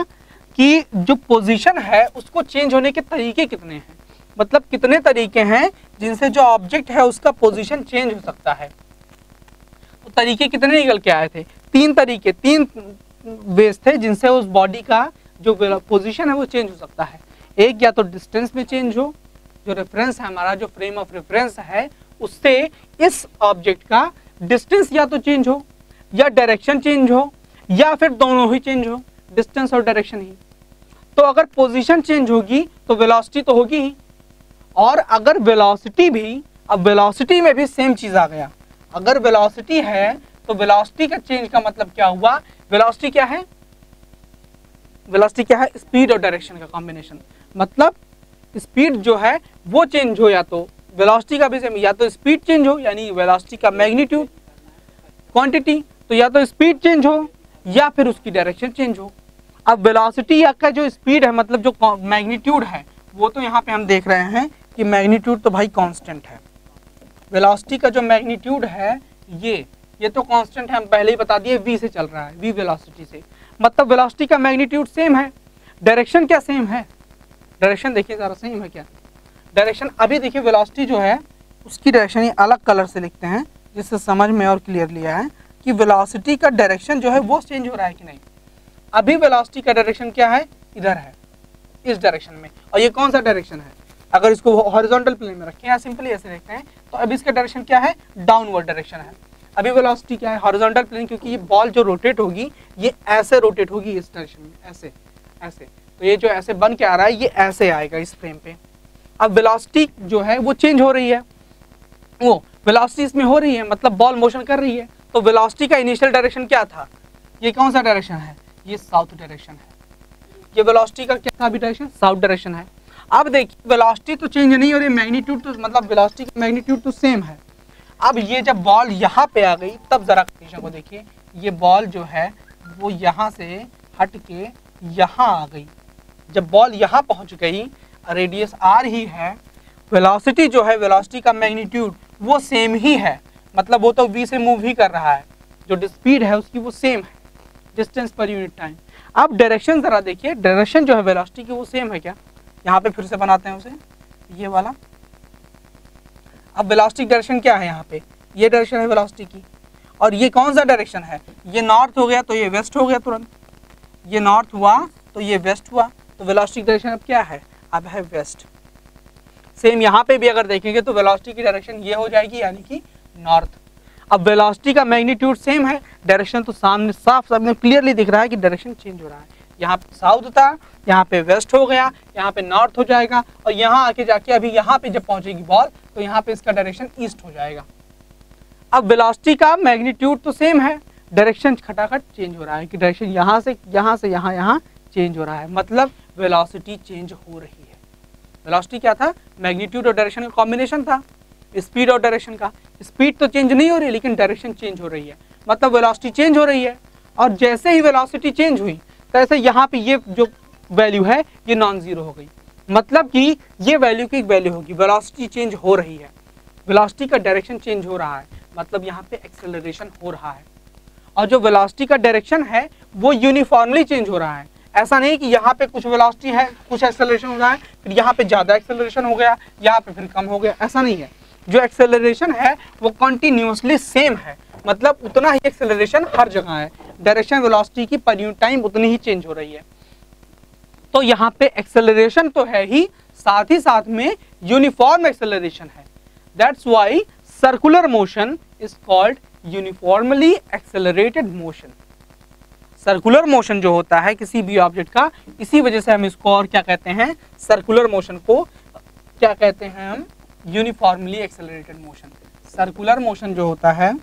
कि जो पोजीशन है, उसको चेंज होने के तरीके कितने हैं? मतलब कितने तरीके हैं जिनसे जो ऑब्जेक्ट है, उसका पोजीशन चेंज हो सकता है? तो तरीके कितने निकल के आए थे? तीन तरीके, तीन वेज थे जिनसे उस बॉडी का जो पोजीशन है, वो चेंज हो सकता है। एक, या तो डिस्टेंस में चेंज हो, जो रेफरेंस है, हमारा जो फ्रेम ऑफ़ रेफरेंस है, उससे इस ऑब्जेक्ट का डिस्टेंस या तो चेंज हो, या डायरेक्शन चेंज हो, या फिर दोनों ही चेंज हो डिस्टेंस और डायरेक्शन ही। तो अगर पोजीशन चेंज होगी तो वेलोसिटी तो होगी ही। और अगर वेलोसिटी भी, अब वेलोसिटी में भी सेम चीज़ आ गया। अगर वेलोसिटी है तो वेलोसिटी का चेंज का मतलब क्या हुआ? वेलोसिटी क्या है? वेलोसिटी क्या है? स्पीड और डायरेक्शन का कॉम्बिनेशन मतलब स्पीड जो है, वो चेंज हो या तो वेलोसिटी का भी सेम या तो स्पीड चेंज हो, यानी वेलोसिटी का मैग्नीट्यूड क्वांटिटी तो या तो स्पीड चेंज हो, या फिर उसकी डायरेक्शन चेंज हो। अब वेलोसिटी का जो स्पीड है मतलब जो मैग्नीट्यूड है, वो तो यहाँ पे हम देख रहे हैं कि मैग्नीट्यूड तो भाई कांस्टेंट है। वेलोसिटी का जो मैग्नीट्यूड है, ये ये तो कांस्टेंट है, हम पहले ही बता दिए वी से चल रहा है वी वेलोसिटी से। मतलब वेलोसिटी का मैग्नीट्यूड सेम है। डायरेक्शन क्या सेम है? डायरेक्शन देखिए ज़रा सेम है क्या? डायरेक्शन अभी देखिए वेलोसिटी जो है, उसकी डायरेक्शन ये अलग कलर से लिखते हैं, जिससे समझ में और क्लियर लिया है कि वेलोसिटी का डायरेक्शन जो है, वो चेंज हो रहा है कि नहीं। अभी वेलोसिटी का डायरेक्शन क्या है? इधर है, इस डायरेक्शन में। और ये कौन सा डायरेक्शन है? अगर इसको हॉरिजॉन्टल प्लेन में रखें या सिंपली ऐसे रखते हैं तो अभी इसका डायरेक्शन क्या है? डाउनवर्ड डायरेक्शन है। अभी वेलोसिटी क्या है? हॉरिजॉन्टल प्लेन क्योंकि ये बॉल जो रोटेट होगी, ये ऐसे रोटेट होगी इस डायरेक्शन में, ऐसे ऐसे। तो ये जो ऐसे बन के आ रहा है, ये ऐसे आएगा इस फ्रेम पे। अब वेलोसिटी जो है, वो चेंज हो रही है। वो वेलोसिटी इसमें हो रही है मतलब बॉल मोशन कर रही है। तो वेलोसिटी का इनिशियल डायरेक्शन क्या था? ये कौन सा डायरेक्शन है? ये साउथ डायरेक्शन है। ये वेलोसिटी का क्या था अभी डायरेक्शन साउथ डायरेक्शन है। अब देखिए, वेलोसिटी तो चेंज नहीं हो रही, मैग्नीट्यूड तो मतलब वेलोसिटी का मैग्नीट्यूड तो सेम है। अब ये जब बॉल यहाँ पे आ गई, तब जरा कंडीशन को देखिए। ये बॉल जो है, वो यहाँ से हट के यहाँ आ गई। जब बॉल यहाँ पहुँच गई रेडियस आर ही है वेलोसिटी जो है वेलोसिटी का मैग्नीट्यूड, वो सेम ही है। मतलब वो तो वी से मूव ही कर रहा है। जो स्पीड है, उसकी वो सेम है। डिस्टेंस पर यूनिट टाइम अब डायरेक्शन ज़रा देखिए डायरेक्शन जो है वेलोसिटी की वो सेम है क्या? यहाँ पे फिर से बनाते हैं उसे, ये वाला। अब वेलोसिटी डायरेक्शन क्या है यहाँ पे? ये डायरेक्शन है वेलोसिटी की। और ये कौन सा डायरेक्शन है? ये नॉर्थ हो गया तो ये वेस्ट हो गया तुरंत। ये नॉर्थ हुआ तो ये वेस्ट हुआ। तो वेलोसिटी डायरेक्शन अब क्या है? अब है वेस्ट सेम यहाँ पे भी अगर देखेंगे तो वेलोसिटी की डायरेक्शन ये हो जाएगी, यानी कि नॉर्थ अब वेलोसिटी का मैग्नीट्यूड सेम है डायरेक्शन तो सामने साफ़ सामने क्लियरली दिख रहा है कि डायरेक्शन चेंज हो रहा है। यहाँ पे साउथ था, यहाँ पे वेस्ट हो गया, यहाँ पे नॉर्थ हो जाएगा और यहाँ आके जाके अभी यहाँ पे जब पहुंचेगी बॉल तो यहाँ पे इसका डायरेक्शन ईस्ट हो जाएगा। अब वेलोसिटी का मैग्नीट्यूड तो सेम है डायरेक्शन खटाखट चेंज हो रहा है कि डायरेक्शन यहाँ से यहाँ से, यहाँ यहाँ चेंज हो रहा है। मतलब वेलोसिटी चेंज हो रही है। वेलोसिटी क्या था? मैग्नीट्यूड और डायरेक्शन का कॉम्बिनेशन था। स्पीड और डायरेक्शन का। स्पीड तो चेंज नहीं हो रही, लेकिन डायरेक्शन चेंज हो रही है। मतलब वेलोसिटी चेंज हो रही है, और जैसे ही वेलोसिटी चेंज हुई, तैसे यहाँ पे ये जो वैल्यू है, ये नॉन ज़ीरो हो गई। मतलब कि ये वैल्यू की वैल्यू होगी, वेलोसिटी चेंज हो रही है। वेलोसिटी का डायरेक्शन चेंज हो रहा है मतलब यहाँ पे एक्सेलरेशन हो रहा है। और जो वेलोसिटी का डायरेक्शन है, वो यूनिफॉर्मली चेंज हो रहा है। ऐसा नहीं कि यहाँ पे कुछ वेलोसिटी है, कुछ एक्सेलरेशन हो रहा है, फिर यहाँ पे ज़्यादा एक्सेलरेशन हो गया, यहाँ पे फिर कम हो गया, ऐसा नहीं है। जो एक्सेलरेशन है, वो कंटिन्यूसली सेम है। मतलब उतना ही एक्सेलरेशन हर जगह है। डायरेक्शन वेलोसिटी की पर यूनिट टाइम उतनी ही चेंज हो रही है। तो यहाँ पे एक्सेलरेशन तो है ही, साथ ही साथ में यूनिफॉर्म एक्सेलरेशन है। That's why circular motion is called uniformly accelerated motion circular motion जो होता है किसी भी ऑब्जेक्ट का, इसी वजह से हम इसको और क्या कहते हैं? सर्कुलर मोशन को क्या कहते हैं हम? Uniformly accelerated motion circular motion जो होता है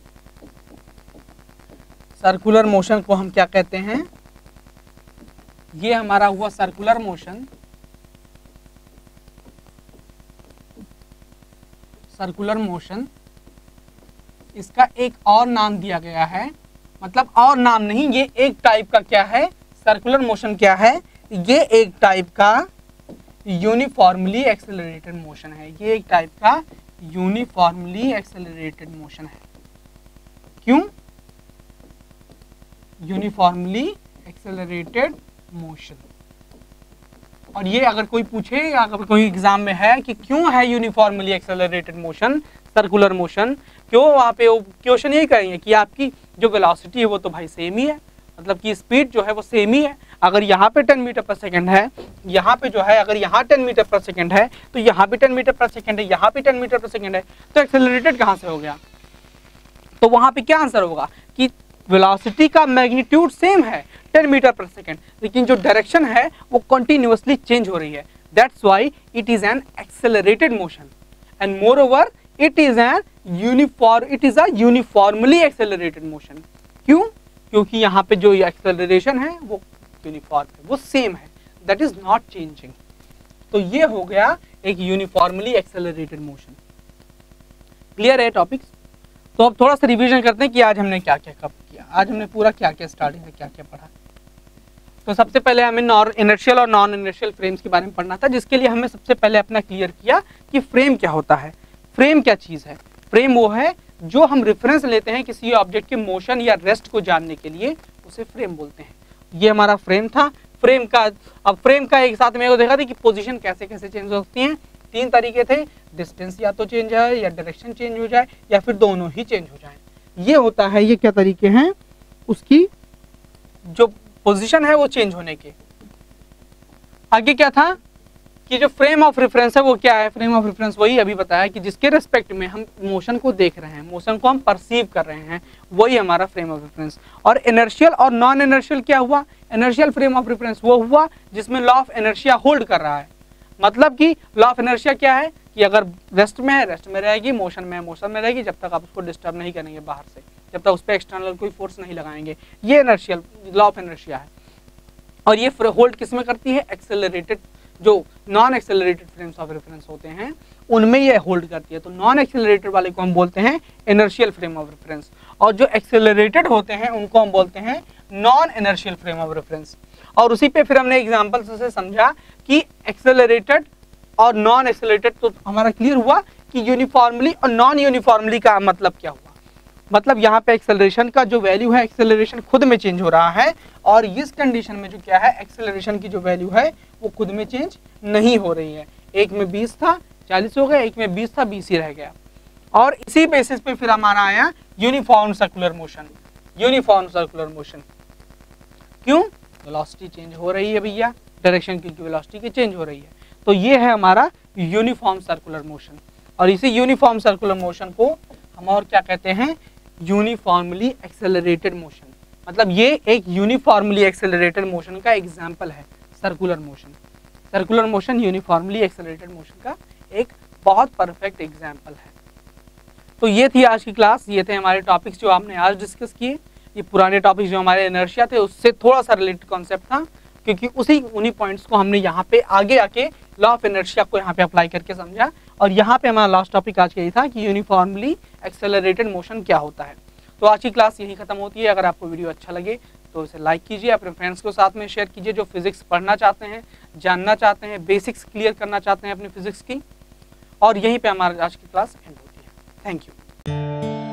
सर्कुलर मोशन को हम क्या कहते हैं? ये हमारा हुआ सर्कुलर मोशन सर्कुलर मोशन इसका एक और नाम दिया गया है। मतलब और नाम नहीं, ये एक टाइप का क्या है? सर्कुलर मोशन क्या है? ये एक टाइप का यूनिफॉर्मली एक्सेलरेटेड मोशन है। ये एक टाइप का यूनिफॉर्मली एक्सेलरेटेड मोशन है। क्यों? यूनिफॉर्मली एक्सेलरेटेड मोशन और ये अगर कोई पूछे या अगर कोई एग्ज़ाम में है कि क्यों है uniformly accelerated motion circular motion क्यों वहाँ पे क्वेश्चन यही करेंगे कि आपकी जो वेलोसिटी है वो तो भाई सेम ही है। मतलब कि स्पीड जो है वो सेम ही है। अगर यहाँ पे 10 मीटर पर सेकंड है, यहाँ पे जो है, अगर यहाँ 10 मीटर पर सेकंड है तो यहाँ भी 10 मीटर पर सेकंड है, यहाँ भी 10 मीटर पर सेकंड है तो एक्सेलरेटेड कहाँ से हो गया? तो वहाँ पे क्या आंसर होगा? कि वेलोसिटी का मैग्नीट्यूड सेम है 10 मीटर पर सेकंड लेकिन जो डायरेक्शन है, वो कंटिन्यूसली चेंज हो रही है। That's why it is an accelerated motion and moreover it is an uniform it is a uniformly accelerated motion क्यों? क्योंकि यहाँ पे जो एक्सेलरेशन है, वो यूनिफॉर्म है। वो सेम है। दैट इज़ नॉट चेंजिंग तो ये हो गया एक यूनिफॉर्मली एक्सेलरेटेड मोशन क्लियर है टॉपिक्स तो अब थोड़ा सा रिवीजन करते हैं कि आज हमने क्या क्या कब किया। आज हमने पूरा क्या क्या स्टार्टिंग में क्या क्या पढ़ा। तो सबसे पहले हमें नॉन इनर्शियल और नॉन इनर्शियल फ्रेम्स के बारे में पढ़ना था, जिसके लिए हमें सबसे पहले अपना क्लियर किया कि फ्रेम क्या होता है। फ्रेम क्या चीज़ है? फ्रेम वो है जो हम रेफरेंस लेते हैं किसी ऑब्जेक्ट के मोशन या रेस्ट को जानने के लिए, उसे फ्रेम बोलते हैं। ये हमारा फ्रेम था। फ्रेम का, अब फ्रेम का एक साथ मेरे को देखा था कि पोजीशन कैसे कैसे चेंज हो सकती है। तीन तरीके थे। डिस्टेंस या तो चेंज है, या डायरेक्शन चेंज हो जाए, या फिर दोनों ही चेंज हो जाए। ये होता है, ये क्या तरीके हैं? उसकी जो पोजीशन है वो चेंज होने के। आगे क्या था? कि जो फ्रेम ऑफ़ रेफरेंस है, वो क्या है? फ्रेम ऑफ़ रेफरेंस वही अभी बताया कि जिसके रेस्पेक्ट में हम मोशन को देख रहे हैं मोशन को हम परसीव कर रहे हैं, वही हमारा फ्रेम ऑफ़ रेफरेंस और इनर्शियल और नॉन इनर्शियल क्या हुआ? इनर्शियल फ्रेम ऑफ़ रेफरेंस वो हुआ जिसमें लॉ ऑफ़ एनर्शिया होल्ड कर रहा है। मतलब कि लॉ ऑफ़ एनर्शिया क्या है? कि अगर रेस्ट में है रेस्ट में रहेगी मोशन में है मोशन में रहेगी, जब तक आप उसको डिस्टर्ब नहीं करेंगे बाहर से, जब तक उस पर एक्सटर्नल कोई फोर्स नहीं लगाएँगे। ये एनर्शियल लॉ ऑफ़ एनर्शिया है। और ये होल्ड किसमें करती है? एक्सेलरेटेड जो non accelerated frames of reference होते हैं, उनमें ये होल्ड करती है। तो नॉन एक्सेलरेटेड वाले को हम बोलते हैं इनर्शियल फ्रेम ऑफ़ रेफरेंस और जो एक्सेलरेटेड होते हैं, उनको हम बोलते हैं non inertial frame of reference और उसी पे फिर हमने एग्ज़ाम्पल से समझा कि एक्सेलरेटेड और नॉन एक्सेलरेटेड तो हमारा क्लियर हुआ कि यूनिफॉर्मली और नॉन यूनिफॉर्मली का मतलब क्या हुआ। मतलब यहाँ पे एक्सेलरेशन का जो वैल्यू है एक्सेलरेशन खुद में चेंज हो रहा है और इस कंडीशन में जो क्या है एक्सेलरेशन की जो वैल्यू है, वो खुद में चेंज नहीं हो रही है। एक में 20 था 40 हो गया, एक में 20 था 20 ही रह गया। और इसी बेसिस पे फिर हमारा आया uniform circular motion uniform circular motion क्यों? वेलोसिटी चेंज हो रही है भैया। डायरेक्शन की वेलोसिटी की चेंज हो रही है। तो ये है हमारा यूनिफॉर्म सर्कुलर मोशन और इसी यूनिफॉर्म सर्कुलर मोशन को हम और क्या कहते हैं? यूनिफॉर्मली एक्सेलरेटेड मोशन मतलब ये एक यूनिफॉर्मली एक्सेलरेटेड मोशन का एग्ज़ाम्पल है circular motion circular motion uniformly accelerated motion का एक बहुत परफेक्ट एग्ज़ाम्पल है. तो ये थी आज की क्लास ये थे हमारे टॉपिक्स जो आपने आज डिस्कस किए. ये पुराने टॉपिक्स जो हमारे एनर्शिया थे, उससे थोड़ा सा रिलेटेड कॉन्सेप्ट था, क्योंकि उसी उन्हीं पॉइंट्स को हमने यहाँ पे आगे आके लॉ ऑफ़ एनर्शिया को यहाँ पे अप्लाई करके समझा. और यहाँ पे हमारा लास्ट टॉपिक आज का यही था कि यूनिफॉर्मली एक्सेलरेटेड मोशन क्या होता है। तो आज की क्लास यही खत्म होती है। अगर आपको वीडियो अच्छा लगे तो इसे लाइक कीजिए, अपने फ्रेंड्स को साथ में शेयर कीजिए जो फिजिक्स पढ़ना चाहते हैं, जानना चाहते हैं बेसिक्स क्लियर करना चाहते हैं अपनी फिजिक्स की। और यहीं पर हमारा आज की क्लास एंड होती है। Thank you